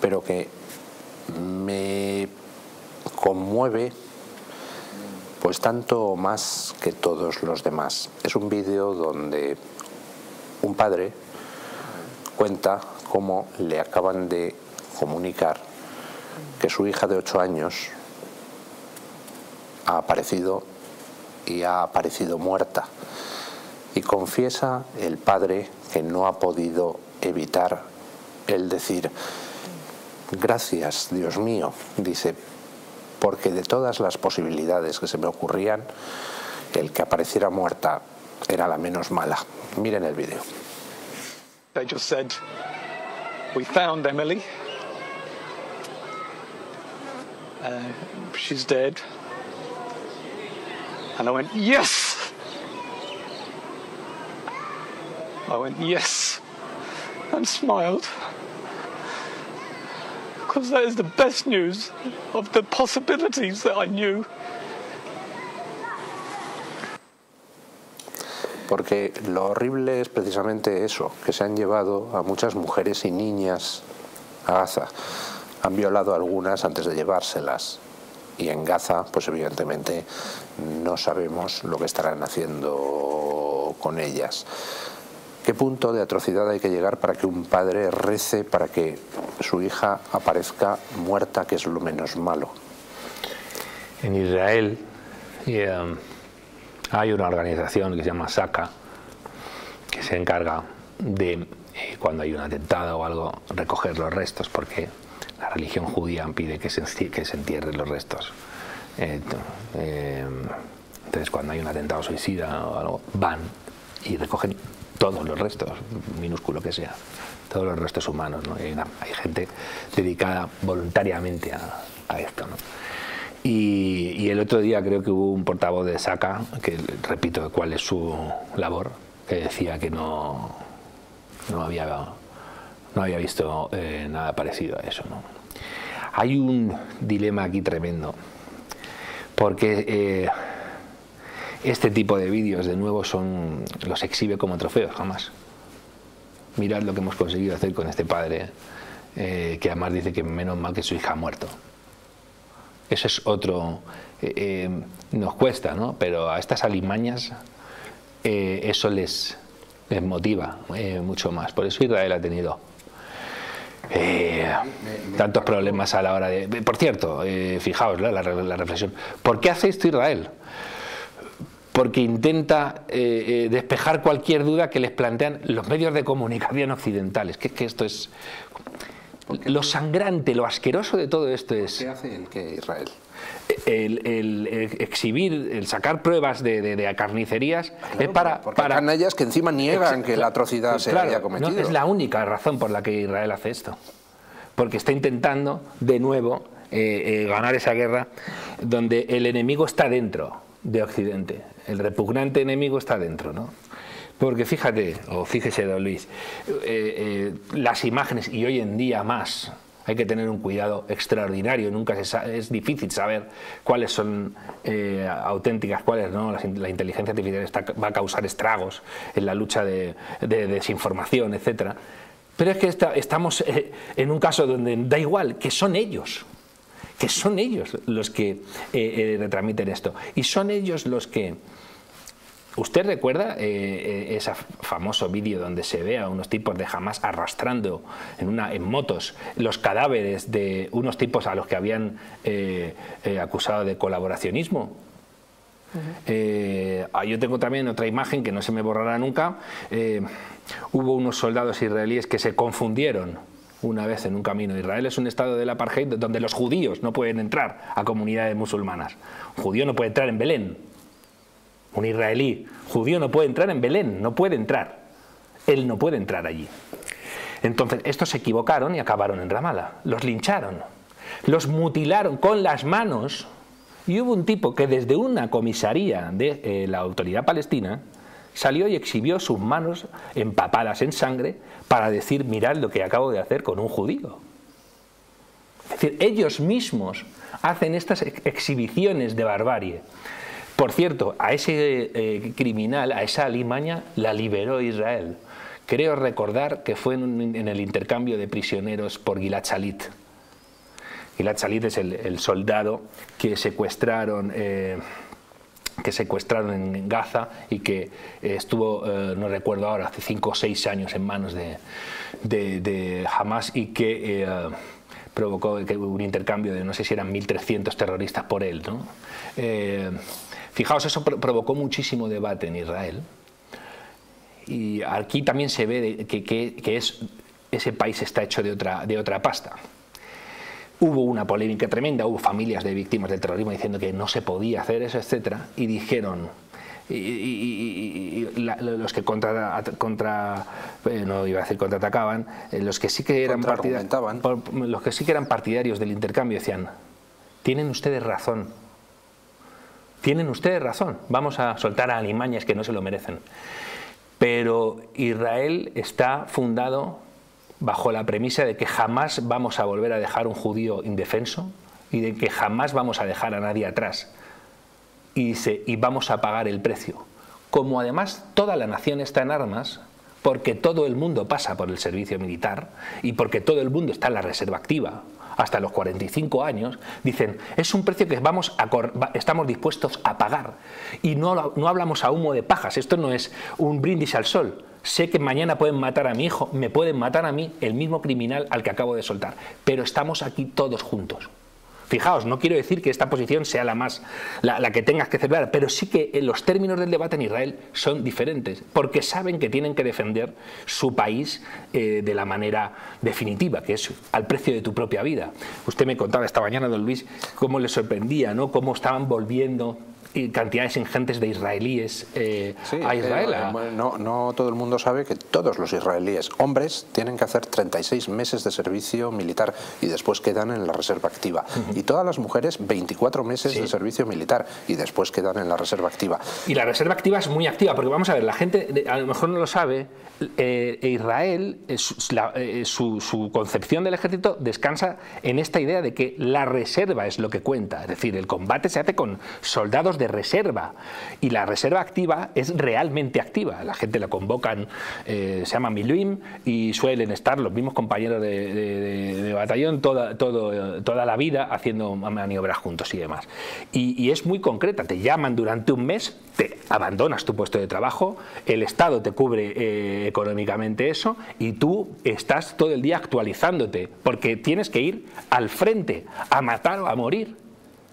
pero que me conmueve pues tanto más que todos los demás. Es un vídeo donde un padre cuenta cómo le acaban de comunicar que su hija de 8 años ha aparecido y ha aparecido muerta. Y confiesa el padre que no ha podido evitar el decir, gracias Dios mío, dice, porque de todas las posibilidades que se me ocurrían, el que apareciera muerta era la menos mala. Miren el vídeo. They just said, we found Emily. Uh, she's dead. And I went, yes! I went, yes, and smiled because that is the best news of the possibilities that I knew. Porque lo horrible es precisamente eso, que se han llevado a muchas mujeres y niñas a Gaza. Han violado algunas antes de llevárselas. Y en Gaza, pues evidentemente no sabemos lo que estarán haciendo con ellas. ¿Qué punto de atrocidad hay que llegar para que un padre rece para que su hija aparezca muerta, que es lo menos malo? En Israel um, hay una organización que se llama SACA, que se encarga de, eh, cuando hay un atentado o algo, recoger los restos, porque la religión judía pide que se, entierren los restos. Eh, eh, entonces, cuando hay un atentado suicida o algo, van y recogen todos los restos, minúsculo que sea, todos los restos humanos. ¿no? Hay, gente dedicada voluntariamente a, esto. ¿no? Y, el otro día creo que hubo un portavoz de SACA, que repito cuál es su labor, que decía que no, no, había, no había visto eh, nada parecido a eso. Hay un dilema aquí tremendo, porque eh, este tipo de vídeos, de nuevo, son los exhibe como trofeos, jamás. Mirad lo que hemos conseguido hacer con este padre, eh, que además dice que menos mal que su hija ha muerto. Eso es otro... Eh, eh, nos cuesta, ¿no? Pero a estas alimañas eso les, motiva mucho más. Por eso Israel ha tenido tantos problemas a la hora de... Por cierto, fijaos la, la, reflexión. ¿Por qué hace esto Israel? porque intenta eh, eh, despejar cualquier duda que les plantean los medios de comunicación occidentales. Que, que esto es. Lo sangrante, lo asqueroso de todo esto es. ¿Qué hace el que Israel? El, exhibir, el sacar pruebas de, carnicerías es para. para canallas que encima niegan que la atrocidad se haya cometido. No, es la única razón por la que Israel hace esto. Porque está intentando, de nuevo, eh, ganar esa guerra donde el enemigo está dentro de Occidente. El repugnante enemigo está dentro, ¿no? Porque fíjate, o fíjese, don Luis, eh, eh, las imágenes, y hoy en día más, hay que tener un cuidado extraordinario, nunca es difícil saber cuáles son eh, auténticas, cuáles no, la, inteligencia artificial va a causar estragos en la lucha de, desinformación, etc. Pero es que estamos en un caso donde da igual, que son ellos, que son ellos los que retransmiten esto. Y son ellos los que... ¿Usted recuerda eh, ese famoso vídeo donde se ve a unos tipos de Hamas arrastrando en, una, en motos los cadáveres de unos tipos a los que habían acusado de colaboracionismo? Eh, ah, yo tengo también otra imagen que no se me borrará nunca. Eh, hubo unos soldados israelíes que se confundieron una vez en un camino. Israel es un estado del apartheid donde los judíos no pueden entrar a comunidades musulmanas. Un judío no puede entrar en Belén. Un israelí judío no puede entrar en Belén, no puede entrar. Él no puede entrar allí. Entonces, estos se equivocaron y acabaron en Ramallah. Los lincharon, los mutilaron con las manos. Y hubo un tipo que desde una comisaría de eh, la autoridad palestina salió y exhibió sus manos empapadas en sangre para decir, mirad lo que acabo de hacer con un judío. Es decir, ellos mismos hacen estas exhibiciones de barbarie. Por cierto, a ese eh, criminal, a esa alimaña, la liberó Israel. Creo recordar que fue en, el intercambio de prisioneros por Gilad Shalit. Gilad Shalit es el, soldado que secuestraron... Eh, que secuestraron en Gaza y que eh, estuvo, eh, no recuerdo ahora, hace cinco o seis años en manos de, de, Hamas y que provocó un intercambio de no sé si eran 1.300 terroristas por él. Fijaos, eso provocó muchísimo debate en Israel y aquí también se ve que, es, ese país está hecho de otra, de otra pasta. Hubo una polémica tremenda, hubo familias de víctimas del terrorismo diciendo que no se podía hacer eso, etcétera, y dijeron, y, los que contra, contra eh, no iba a decir contraatacaban, eh, los que sí que eran los que sí que eran partidarios del intercambio decían, tienen ustedes razón, tienen ustedes razón, vamos a soltar a alimañas que no se lo merecen. Pero Israel está fundado bajo la premisa de que jamás vamos a volver a dejar un judío indefenso y de que jamás vamos a dejar a nadie atrás y, y vamos a pagar el precio. Como además toda la nación está en armas, porque todo el mundo pasa por el servicio militar y porque todo el mundo está en la reserva activa, hasta los 45 años, dicen, es un precio que vamos a estamos dispuestos a pagar. Y no, no hablamos a humo de pajas, esto no es un brindis al sol. Sé que mañana pueden matar a mi hijo, me pueden matar a mí, el mismo criminal al que acabo de soltar, pero estamos aquí todos juntos. Fijaos, no quiero decir que esta posición sea la más la, que tengas que celebrar, pero sí que los términos del debate en Israel son diferentes, porque saben que tienen que defender su país eh, de la manera definitiva, que es al precio de tu propia vida. Usted me contaba esta mañana, don Luis, cómo le sorprendía, ¿no? cómo estaban volviendo cantidades ingentes de israelíes eh, a Israel. Eh, no, no, todo el mundo sabe que todos los israelíes, hombres, tienen que hacer 36 meses de servicio militar y después quedan en la reserva activa. Y todas las mujeres 24 meses de servicio militar y después quedan en la reserva activa. Y la reserva activa es muy activa, porque vamos a ver, la gente a lo mejor no lo sabe, eh, Israel, su, su concepción del ejército descansa en esta idea de que la reserva es lo que cuenta, es decir, el combate se hace con soldados de reserva y la reserva activa es realmente activa. La gente la convocan, eh, se llama Miluim y suelen estar los mismos compañeros de, batallón toda, todo, toda la vida haciendo maniobras juntos y demás. Y, es muy concreta, te llaman durante un mes, te abandonas tu puesto de trabajo, el Estado te cubre eh, económicamente eso y tú estás todo el día actualizándote porque tienes que ir al frente a matar o a morir.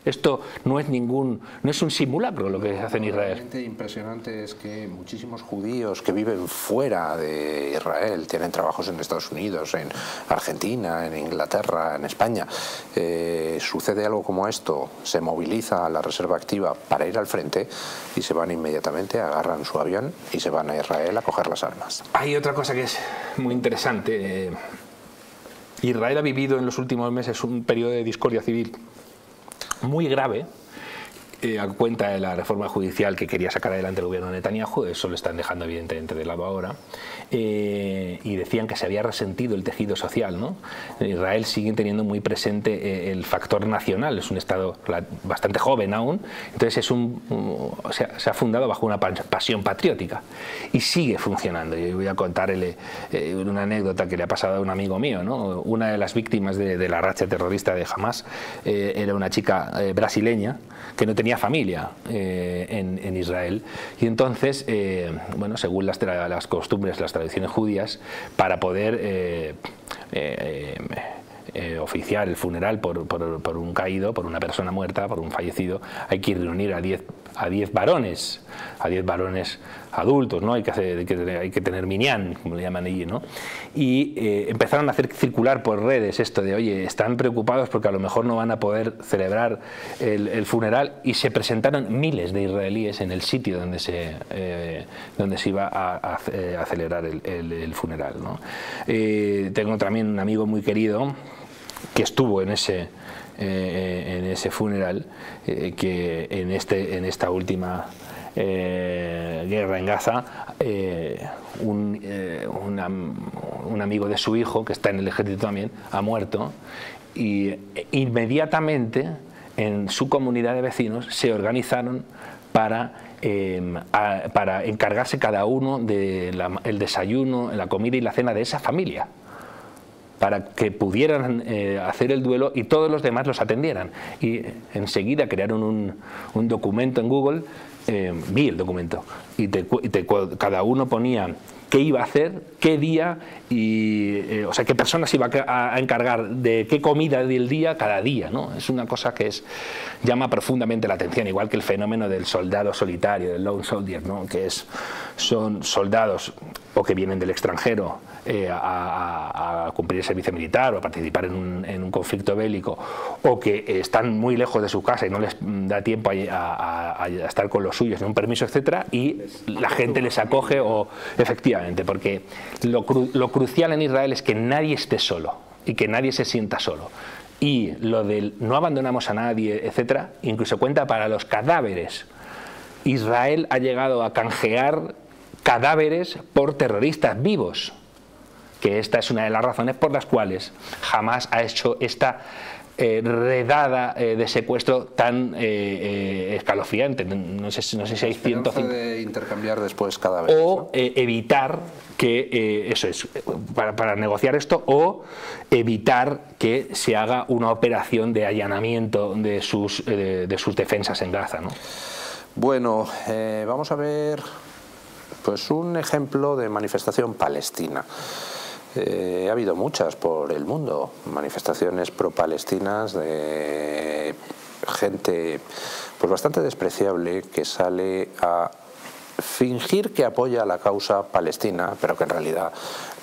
Esto no es ningún, no es un simulacro lo que hace en Israel. Lo impresionante es que muchísimos judíos que viven fuera de Israel, tienen trabajos en Estados Unidos, en Argentina, en Inglaterra, en España, eh, sucede algo como esto, se moviliza a la reserva activa para ir al frente y se van inmediatamente, agarran su avión y se van a Israel a coger las armas. Hay otra cosa que es muy interesante. Israel ha vivido en los últimos meses un periodo de discordia civil muy grave eh, a cuenta de la reforma judicial que quería sacar adelante el gobierno de Netanyahu, eso lo están dejando evidentemente de lado ahora, eh, y decían que se había resentido el tejido social. ¿no? Israel sigue teniendo muy presente eh, el factor nacional, es un Estado bastante joven aún, entonces es un, se, ha, fundado bajo una pasión patriótica y sigue funcionando. Yo voy a contar una anécdota que le ha pasado a un amigo mío. ¿no? Una de las víctimas de, la racha terrorista de Hamas era una chica brasileña que no tenía familia eh, en, Israel. Y entonces, eh, bueno, según las, las, costumbres, las tradiciones judías, para poder eh, oficiar el funeral por, por, un caído, por una persona muerta, por un fallecido, hay que reunir a 10 a 10 varones, a 10 varones adultos, ¿no? Hay que, hacer, hay que, hay que tener minián, como le llaman allí, ¿no? Y eh, empezaron a hacer circular por redes esto de, oye, están preocupados porque a lo mejor no van a poder celebrar el, funeral y se presentaron miles de israelíes en el sitio donde se, eh, donde se iba a, celebrar el, funeral, ¿no? Eh, tengo también un amigo muy querido que estuvo en ese, en ese funeral, que en, este, en esta última eh, guerra en Gaza, eh, un, eh, un, amigo de su hijo, que está en el ejército también, ha muerto y inmediatamente en su comunidad de vecinos se organizaron para, para encargarse cada uno del desayuno, la comida y la cena de esa familia para que pudieran hacer el duelo y todos los demás los atendieran. Y enseguida crearon un, un documento en Google eh, vi el documento y, cada uno ponía qué iba a hacer, qué día y eh, o sea qué personas iba a, encargar de qué comida del día cada día, ¿no? Es una cosa que es llama profundamente la atención, igual que el fenómeno del soldado solitario, del lone soldier, ¿no? Que es son soldados o que vienen del extranjero eh, a, cumplir el servicio militar o a participar en un, conflicto bélico o que están muy lejos de su casa y no les da tiempo a, estar con los suyos en un permiso, etcétera, y la gente les acoge o efectivamente, porque lo, lo crucial en Israel es que nadie esté solo y que nadie se sienta solo y lo del no abandonamos a nadie, etcétera, incluso cuenta para los cadáveres. Israel ha llegado a canjear cadáveres por terroristas vivos que esta es una de las razones por las cuales jamás ha hecho esta eh, redada eh, de secuestro tan eh, escalofriante. No sé, no sé si hay 150. de intercambiar después cada vez. O evitar que, eso es, para, para, negociar esto, o evitar que se haga una operación de allanamiento de sus, de sus defensas en Gaza. ¿no? Bueno, vamos a ver pues un ejemplo de manifestación palestina. Eh, ha habido muchas por el mundo, manifestaciones pro-palestinas de gente pues bastante despreciable que sale a fingir que apoya la causa palestina, pero que en realidad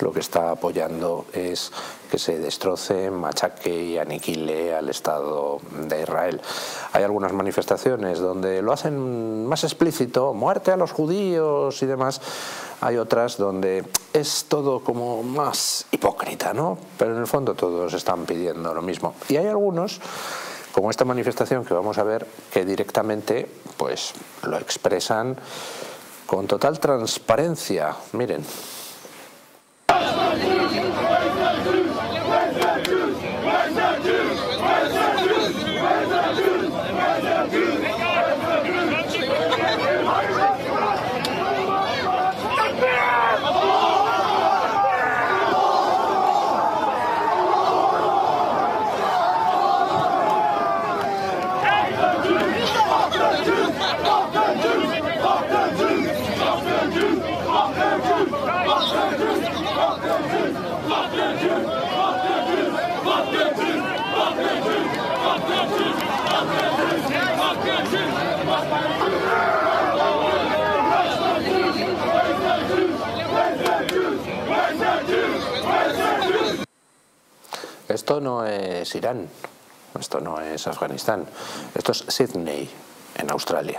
lo que está apoyando es que se destroce, machaque y aniquile al Estado de Israel. Hay algunas manifestaciones donde lo hacen más explícito, muerte a los judíos y demás, hay otras donde es todo como más hipócrita, ¿no? Pero en el fondo todos están pidiendo lo mismo. Y hay algunos, como esta manifestación que vamos a ver, que directamente pues lo expresan con total transparencia. Miren. Esto no es Irán, esto no es Afganistán, esto es Sydney, en Australia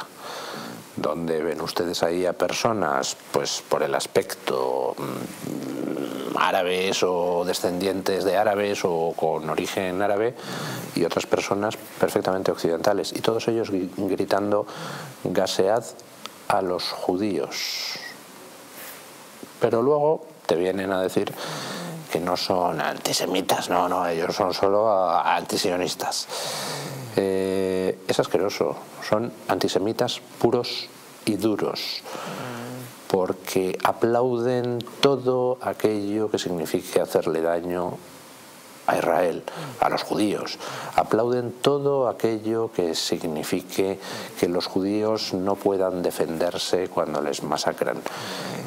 donde ven ustedes ahí a personas, pues por el aspecto mm, árabes o descendientes de árabes o con origen árabe y otras personas perfectamente occidentales y todos ellos gritando gasead a los judíos. Pero luego te vienen a decir que no son antisemitas, no, no, ellos son solo antisionistas. Eh, es asqueroso, son antisemitas puros y duros, porque aplauden todo aquello que signifique hacerle daño a Israel, a los judíos. Aplauden todo aquello que signifique que los judíos no puedan defenderse cuando les masacran.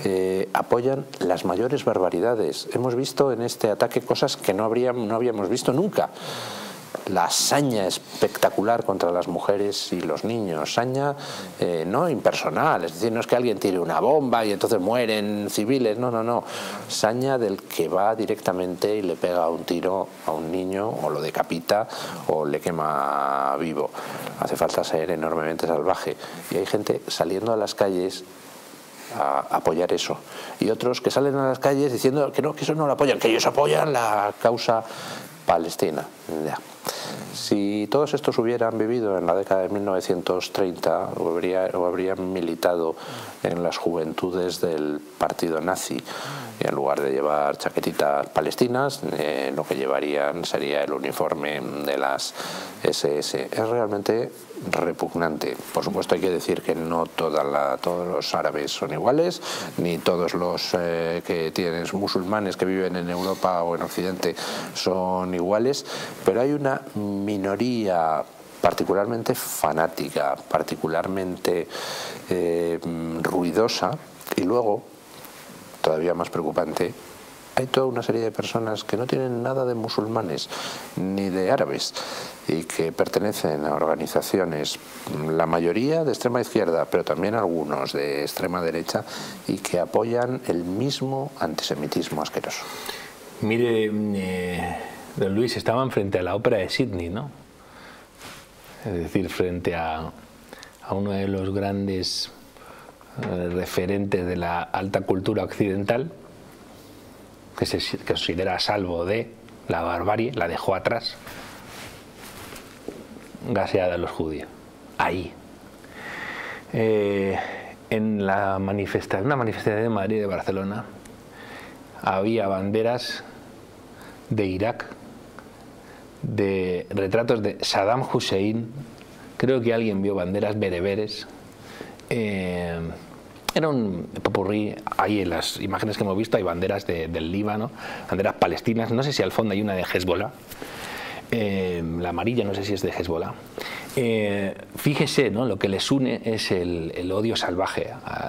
Eh, apoyan las mayores barbaridades. Hemos visto en este ataque cosas que no, habríamos, no habíamos visto nunca. La saña espectacular contra las mujeres y los niños, saña eh, no impersonal, es decir, no es que alguien tire una bomba y entonces mueren civiles, no, no, no, saña del que va directamente y le pega un tiro a un niño o lo decapita o le quema vivo. Hace falta ser enormemente salvaje y hay gente saliendo a las calles a apoyar eso. Y otros que salen a las calles diciendo que no, que eso no lo apoyan, que ellos apoyan la causa palestina. Si todos estos hubieran vivido en la década de 1930 o, o habrían militado en las juventudes del partido nazi, y en lugar de llevar chaquetitas palestinas, eh, lo que llevarían sería el uniforme de las SS. Es realmente repugnante. Por supuesto hay que decir que no toda la, todos los árabes son iguales, ni todos los eh, que tienen musulmanes que viven en Europa o en Occidente son iguales, pero hay una minoría particularmente fanática, particularmente eh, ruidosa, y luego todavía más preocupante, hay toda una serie de personas que no tienen nada de musulmanes ni de árabes y que pertenecen a organizaciones, la mayoría de extrema izquierda, pero también algunos de extrema derecha, y que apoyan el mismo antisemitismo asqueroso. Mire, eh, don Luis, estaban frente a la ópera de Sydney, ¿no? Es decir, frente a, uno de los grandes eh, referente de la alta cultura occidental, que se considera salvo de la barbarie, la dejó atrás, gaseada a los judíos. Ahí. Eh, en la manifestación, una manifestación de Madrid y de Barcelona había banderas de Irak, de retratos de Saddam Hussein, creo que alguien vio banderas bereberes. Eh, era un popurrí, ahí en las imágenes que hemos visto hay banderas del Líbano, banderas palestinas, no sé si al fondo hay una de Hezbollah, eh, la amarilla no sé si es de Hezbollah. Eh, fíjese, ¿no? lo que les une es el, odio salvaje a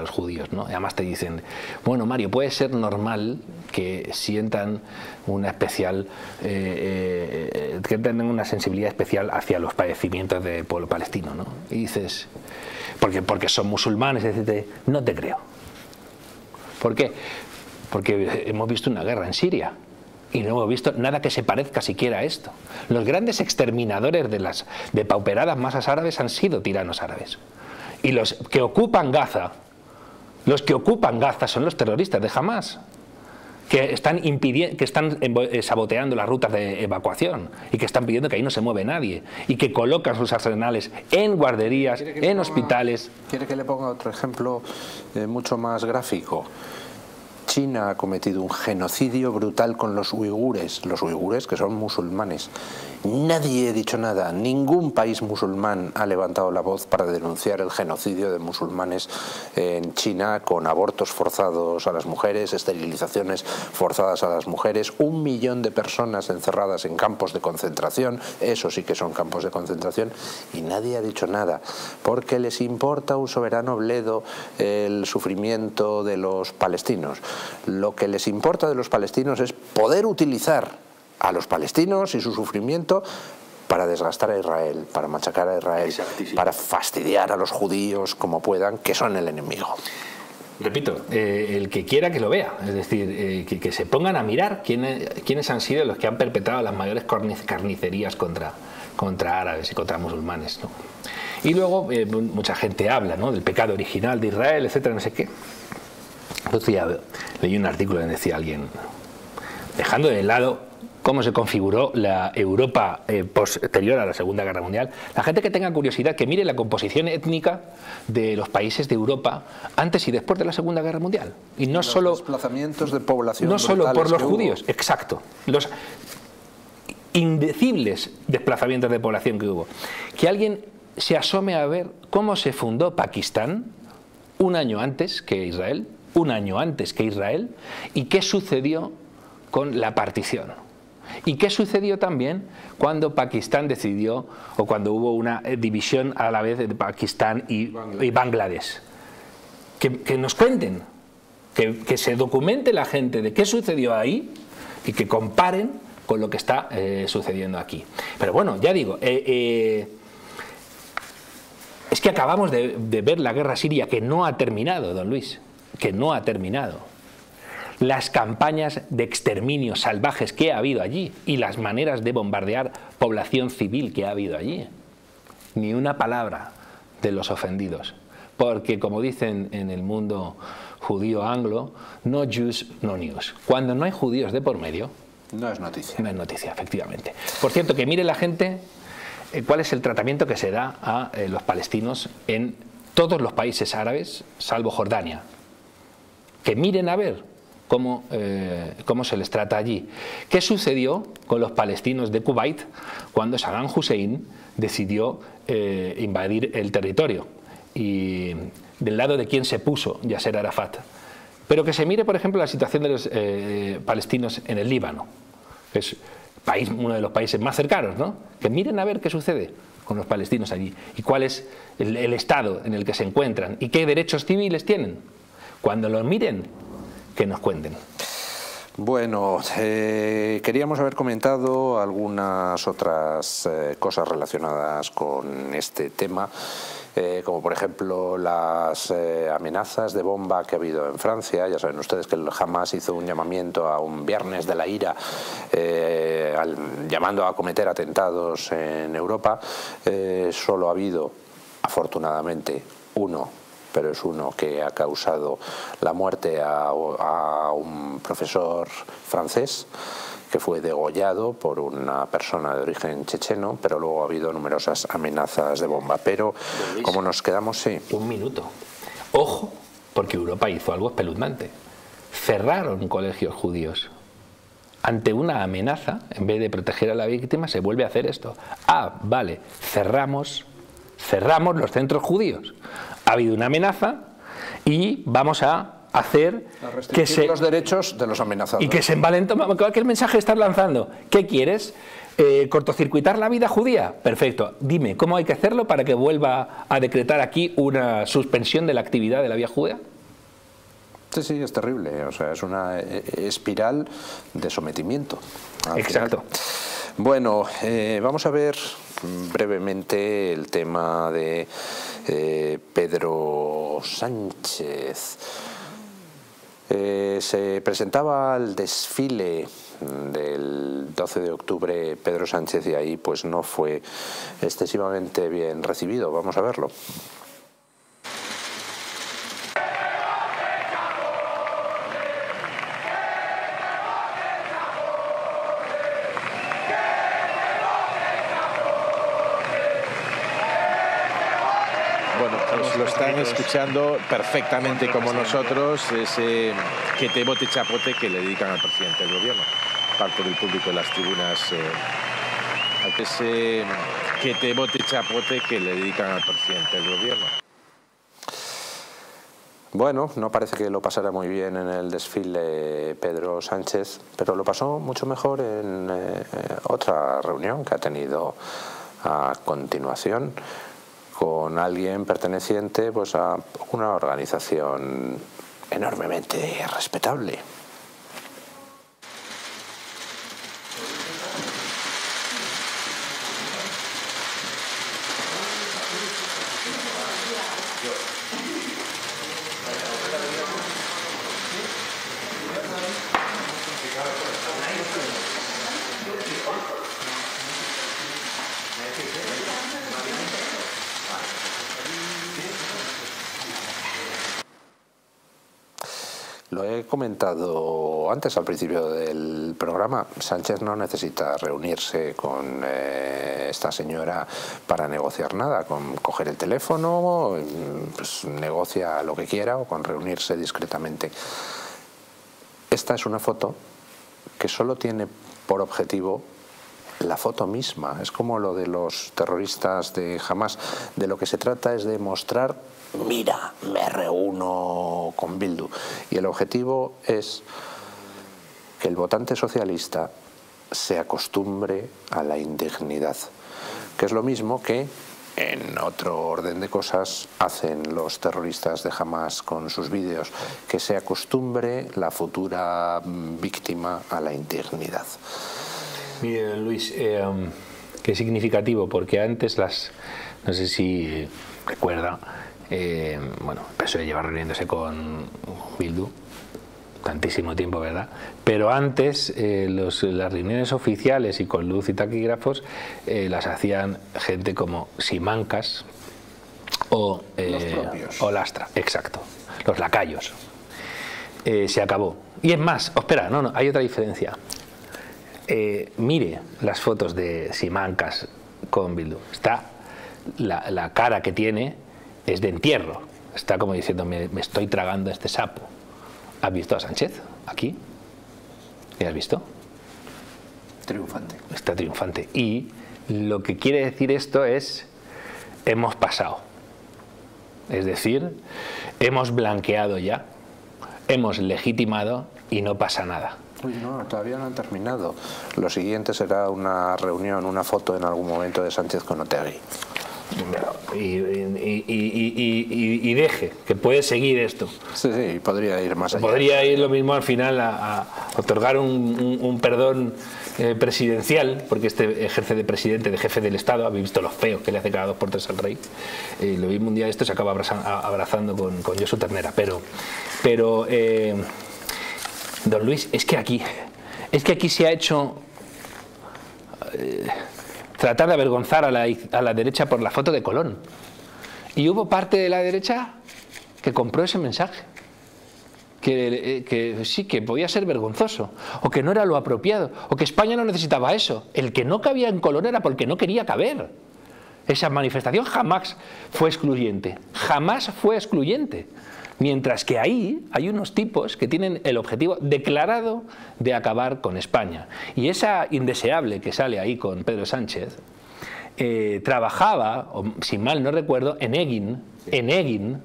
los judíos. ¿no? además te dicen, bueno Mario, puede ser normal que sientan una especial, eh, que tengan una sensibilidad especial hacia los padecimientos del pueblo palestino. ¿no? Y dices, porque, porque son musulmanes, etc. No te creo. ¿Por qué? Porque hemos visto una guerra en Siria y no hemos visto nada que se parezca siquiera a esto. Los grandes exterminadores de las pauperadas masas árabes han sido tiranos árabes. Y los que ocupan Gaza, los que ocupan Gaza son los terroristas de Hamas que están, que están eh, saboteando las rutas de evacuación y que están pidiendo que ahí no se mueve nadie y que colocan sus arsenales en guarderías, en hospitales. ¿Quiere que le ponga otro ejemplo eh, mucho más gráfico? China ha cometido un genocidio brutal con los uigures, los uigures que son musulmanes, Nadie ha dicho nada, ningún país musulmán ha levantado la voz para denunciar el genocidio de musulmanes en China con abortos forzados a las mujeres, esterilizaciones forzadas a las mujeres, un millón de personas encerradas en campos de concentración, eso sí que son campos de concentración, y nadie ha dicho nada, porque les importa un soberano bledo el sufrimiento de los palestinos. Lo que les importa de los palestinos es poder utilizar a los palestinos y su sufrimiento para desgastar a Israel, para machacar a Israel, para fastidiar a los judíos como puedan, que son el enemigo. Repito, eh, el que quiera que lo vea, es decir, eh, que, se pongan a mirar quiénes, quiénes han sido los que han perpetrado las mayores carnicerías contra, contra árabes y contra musulmanes. Y luego eh, mucha gente habla ¿no? del pecado original de Israel, etcétera, no sé qué. Entonces ya leí un artículo donde decía alguien, dejando de lado cómo se configuró la Europa eh, posterior a la Segunda Guerra Mundial. La gente que tenga curiosidad, que mire la composición étnica de los países de Europa antes y después de la Segunda Guerra Mundial. Y no solo desplazamientos de población. No solo por los judíos, exacto. Los indecibles desplazamientos de población que hubo. Que alguien se asome a ver cómo se fundó Pakistán un año antes que Israel, un año antes que Israel, y qué sucedió con la partición. ¿Y qué sucedió también cuando Pakistán decidió, o cuando hubo una eh, división a la vez de Pakistán y Bangladesh? Que, nos cuenten, que, se documente la gente de qué sucedió ahí y que comparen con lo que está eh, sucediendo aquí. Pero bueno, ya digo, eh, eh, es que acabamos de, de ver la guerra siria que no ha terminado, don Luis, que no ha terminado. Las campañas de exterminio salvajes que ha habido allí y las maneras de bombardear población civil que ha habido allí. Ni una palabra de los ofendidos. Porque como dicen en el mundo judío anglo, no Jews, no news. Cuando no hay judíos de por medio, No es noticia. no es noticia, efectivamente. Por cierto, que mire la gente eh, cuál es el tratamiento que se da a eh, los palestinos en todos los países árabes, salvo Jordania. Que miren a ver cómo, eh, cómo se les trata allí. ¿Qué sucedió con los palestinos de Kuwait cuando Saddam Hussein decidió eh, invadir el territorio? Y del lado de quién se puso Yasser Arafat. Pero que se mire, por ejemplo, la situación de los eh, palestinos en el Líbano, que es país, uno de los países más cercanos, ¿no? Que miren a ver qué sucede con los palestinos allí y cuál es el, el estado en el que se encuentran y qué derechos civiles tienen. Cuando los miren, que nos cuenten. Bueno, eh, queríamos haber comentado algunas otras eh, cosas relacionadas con este tema, eh, como por ejemplo las amenazas de bomba que ha habido en Francia. Ya saben ustedes que el Hamas hizo un llamamiento a un viernes de la ira, llamando a cometer atentados en Europa. Solo ha habido, afortunadamente, uno pero es uno que ha causado la muerte a, a un profesor francés que fue degollado por una persona de origen checheno, pero luego ha habido numerosas amenazas de bomba. Pero como nos quedamos, sí, Un minuto. Ojo, porque Europa hizo algo espeluznante. Cerraron colegios judíos. Ante una amenaza, en vez de proteger a la víctima, se vuelve a hacer esto. Ah, vale, cerramos, cerramos los centros judíos. Ha habido una amenaza y vamos a hacer que se, los derechos de los amenazados. y que se envalentó. ¿Qué mensaje estás lanzando? ¿Qué quieres? Eh, ¿Cortocircuitar la vida judía? Perfecto. Dime, ¿cómo hay que hacerlo para que vuelva a decretar aquí una suspensión de la actividad de la vida judía? Sí, sí, es terrible. O sea, es una eh, espiral de sometimiento. Exacto. final. Bueno, eh, vamos a ver brevemente el tema de eh, Pedro Sánchez. Eh, se presentaba al desfile del 12 de octubre Pedro Sánchez y ahí pues no fue excesivamente bien recibido. Vamos a verlo. Están escuchando perfectamente como nosotros, ese que te bote chapote que le dedican al presidente del gobierno. Parte del público de las tribunas, eh, ese que te bote chapote que le dedican al presidente del gobierno. Bueno, no parece que lo pasara muy bien en el desfile Pedro Sánchez, pero lo pasó mucho mejor en eh, otra reunión que ha tenido a continuación con alguien perteneciente pues, a una organización enormemente respetable. Lo he comentado antes al principio del programa. Sánchez no necesita reunirse con eh, esta señora para negociar nada. Con coger el teléfono, pues, negocia lo que quiera o con reunirse discretamente. Esta es una foto que solo tiene por objetivo la foto misma. Es como lo de los terroristas de Hamas. De lo que se trata es de mostrar, mira, me reúno con Bildu. Y el objetivo es que el votante socialista se acostumbre a la indignidad, que es lo mismo que en otro orden de cosas hacen los terroristas de Hamas con sus vídeos, que se acostumbre la futura víctima a la indignidad. Mire, Luis, eh, qué significativo, porque antes las, no sé si recuerda, eh, bueno, el PSOE lleva reuniéndose con Bildu tantísimo tiempo, ¿verdad? Pero antes eh, los, las reuniones oficiales y con luz y taquígrafos eh, las hacían gente como Simancas o, eh, o Lastra, exacto, los lacayos. Eh, se acabó. Y es más, espera, no, no, hay otra diferencia. Eh, mire las fotos de Simancas con Bildu. Está la, la cara que tiene es de entierro. Está como diciendo, me, me estoy tragando este sapo. ¿Has visto a Sánchez aquí? ¿Qué has visto? Triunfante. Está triunfante. Y lo que quiere decir esto es, hemos pasado. Es decir, hemos blanqueado ya, hemos legitimado y no pasa nada. Uy, no, todavía no han terminado. Lo siguiente será una reunión, una foto en algún momento de Sánchez con Otegi. Y, y- y- y- y- y deje, que puede seguir esto. Sí, sí, podría ir más allá. Podría ir lo mismo al final a, a otorgar un, un- un perdón eh, presidencial, porque este ejerce de presidente, de jefe del Estado, habéis visto los feos que le hace cada dos por tres al rey. Eh, lo mismo un día esto se acaba abraza- a- abrazando con, con Josu Ternera. Pero, pero eh, don Luis, es que aquí, es que aquí se ha hecho eh, tratar de avergonzar a la, a la derecha por la foto de Colón. Y hubo parte de la derecha que compró ese mensaje que, eh, que sí, que podía ser vergonzoso, o que no era lo apropiado, o que España no necesitaba eso. El que no cabía en Colón era porque no quería caber. Esa manifestación jamás fue excluyente, jamás fue excluyente. Mientras que ahí hay unos tipos que tienen el objetivo declarado de acabar con España. Y esa indeseable que sale ahí con Pedro Sánchez, eh, trabajaba, o, si mal no recuerdo, en Egin, en Egin,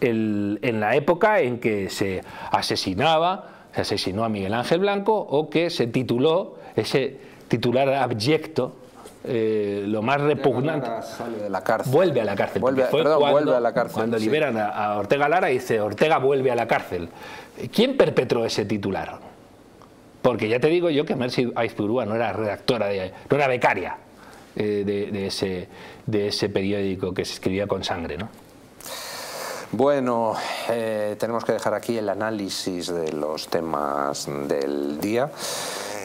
en la época en que se asesinaba, se asesinó a Miguel Ángel Blanco o que se tituló ese titular abyecto, eh, lo más repugnante. Sale de la cárcel. Vuelve a la cárcel. Vuelve, porque fue perdón, cuando, vuelve a la cárcel. Cuando sí. liberan a, a Ortega Lara dice Ortega vuelve a la cárcel. ¿Quién perpetró ese titular? Porque ya te digo yo que Mercy Aizpurúa no era redactora, de, no era becaria eh, de, de ese, de ese periódico que se escribía con sangre, ¿no? Bueno, eh, tenemos que dejar aquí el análisis de los temas del día.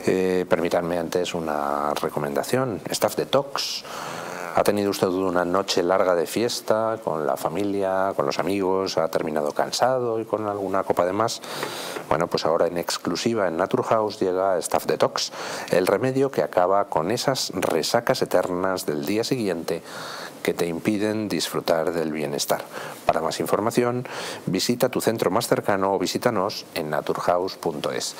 Eh, permítanme antes una recomendación. Staff Detox. ¿Ha tenido usted una noche larga de fiesta con la familia, con los amigos? ¿Ha terminado cansado y con alguna copa de más? Bueno, pues ahora en exclusiva en Naturhaus llega Staff Detox, el remedio que acaba con esas resacas eternas del día siguiente que te impiden disfrutar del bienestar. Para más información, visita tu centro más cercano o visítanos en naturhaus.es.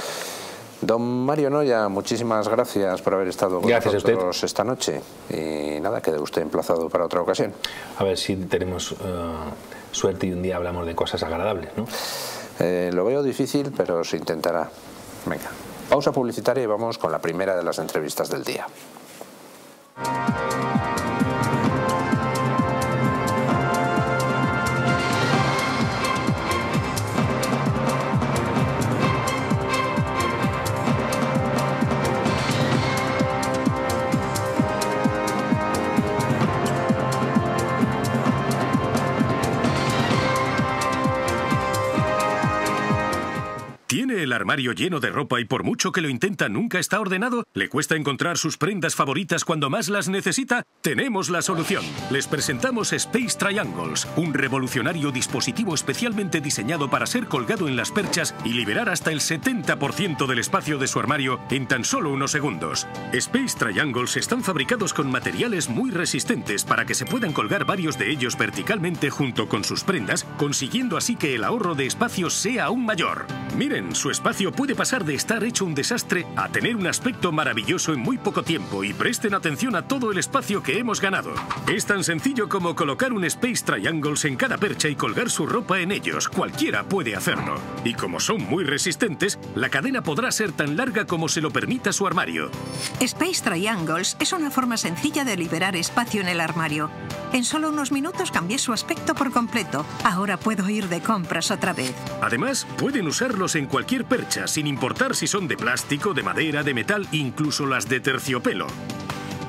Don Mario Noya, muchísimas gracias por haber estado con Gracias nosotros esta noche. Y nada, quede usted emplazado para otra ocasión. A ver si tenemos eh, suerte y un día hablamos de cosas agradables, ¿no? Eh, lo veo difícil, pero se intentará. Venga, pausa publicitaria y vamos con la primera de las entrevistas del día. Armario lleno de ropa y por mucho que lo intenta nunca está ordenado? ¿Le cuesta encontrar sus prendas favoritas cuando más las necesita? Tenemos la solución. Les presentamos Space Triangles, un revolucionario dispositivo especialmente diseñado para ser colgado en las perchas y liberar hasta el 70% del espacio de su armario en tan solo unos segundos. Space Triangles están fabricados con materiales muy resistentes para que se puedan colgar varios de ellos verticalmente junto con sus prendas, consiguiendo así que el ahorro de espacio sea aún mayor. Miren, su puede pasar de estar hecho un desastre a tener un aspecto maravilloso en muy poco tiempo y presten atención a todo el espacio que hemos ganado. Es tan sencillo como colocar un Space Triangles en cada percha y colgar su ropa en ellos. Cualquiera puede hacerlo. Y como son muy resistentes, la cadena podrá ser tan larga como se lo permita su armario. Space Triangles es una forma sencilla de liberar espacio en el armario. En solo unos minutos cambié su aspecto por completo. Ahora puedo ir de compras otra vez. Además, pueden usarlos en cualquier percha percha, sin importar si son de plástico, de madera, de metal, incluso las de terciopelo.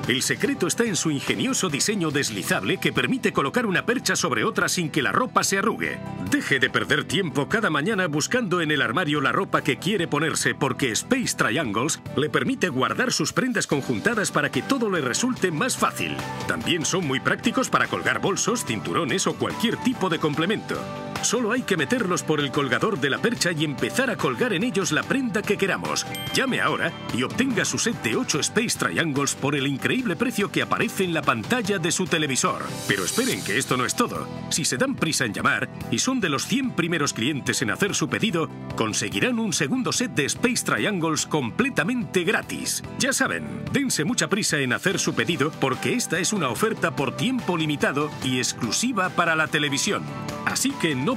El secreto está en su ingenioso diseño deslizable que permite colocar una percha sobre otra sin que la ropa se arrugue. Deje de perder tiempo cada mañana buscando en el armario la ropa que quiere ponerse porque Space Triangles le permite guardar sus prendas conjuntadas para que todo le resulte más fácil. También son muy prácticos para colgar bolsos, cinturones o cualquier tipo de complemento. Solo hay que meterlos por el colgador de la percha y empezar a colgar en ellos la prenda que queramos. Llame ahora y obtenga su set de 8 Space Triangles por el increíble precio que aparece en la pantalla de su televisor. Pero esperen que esto no es todo. Si se dan prisa en llamar y son de los 100 primeros clientes en hacer su pedido, conseguirán un segundo set de Space Triangles completamente gratis. Ya saben, dense mucha prisa en hacer su pedido porque esta es una oferta por tiempo limitado y exclusiva para la televisión. Así que no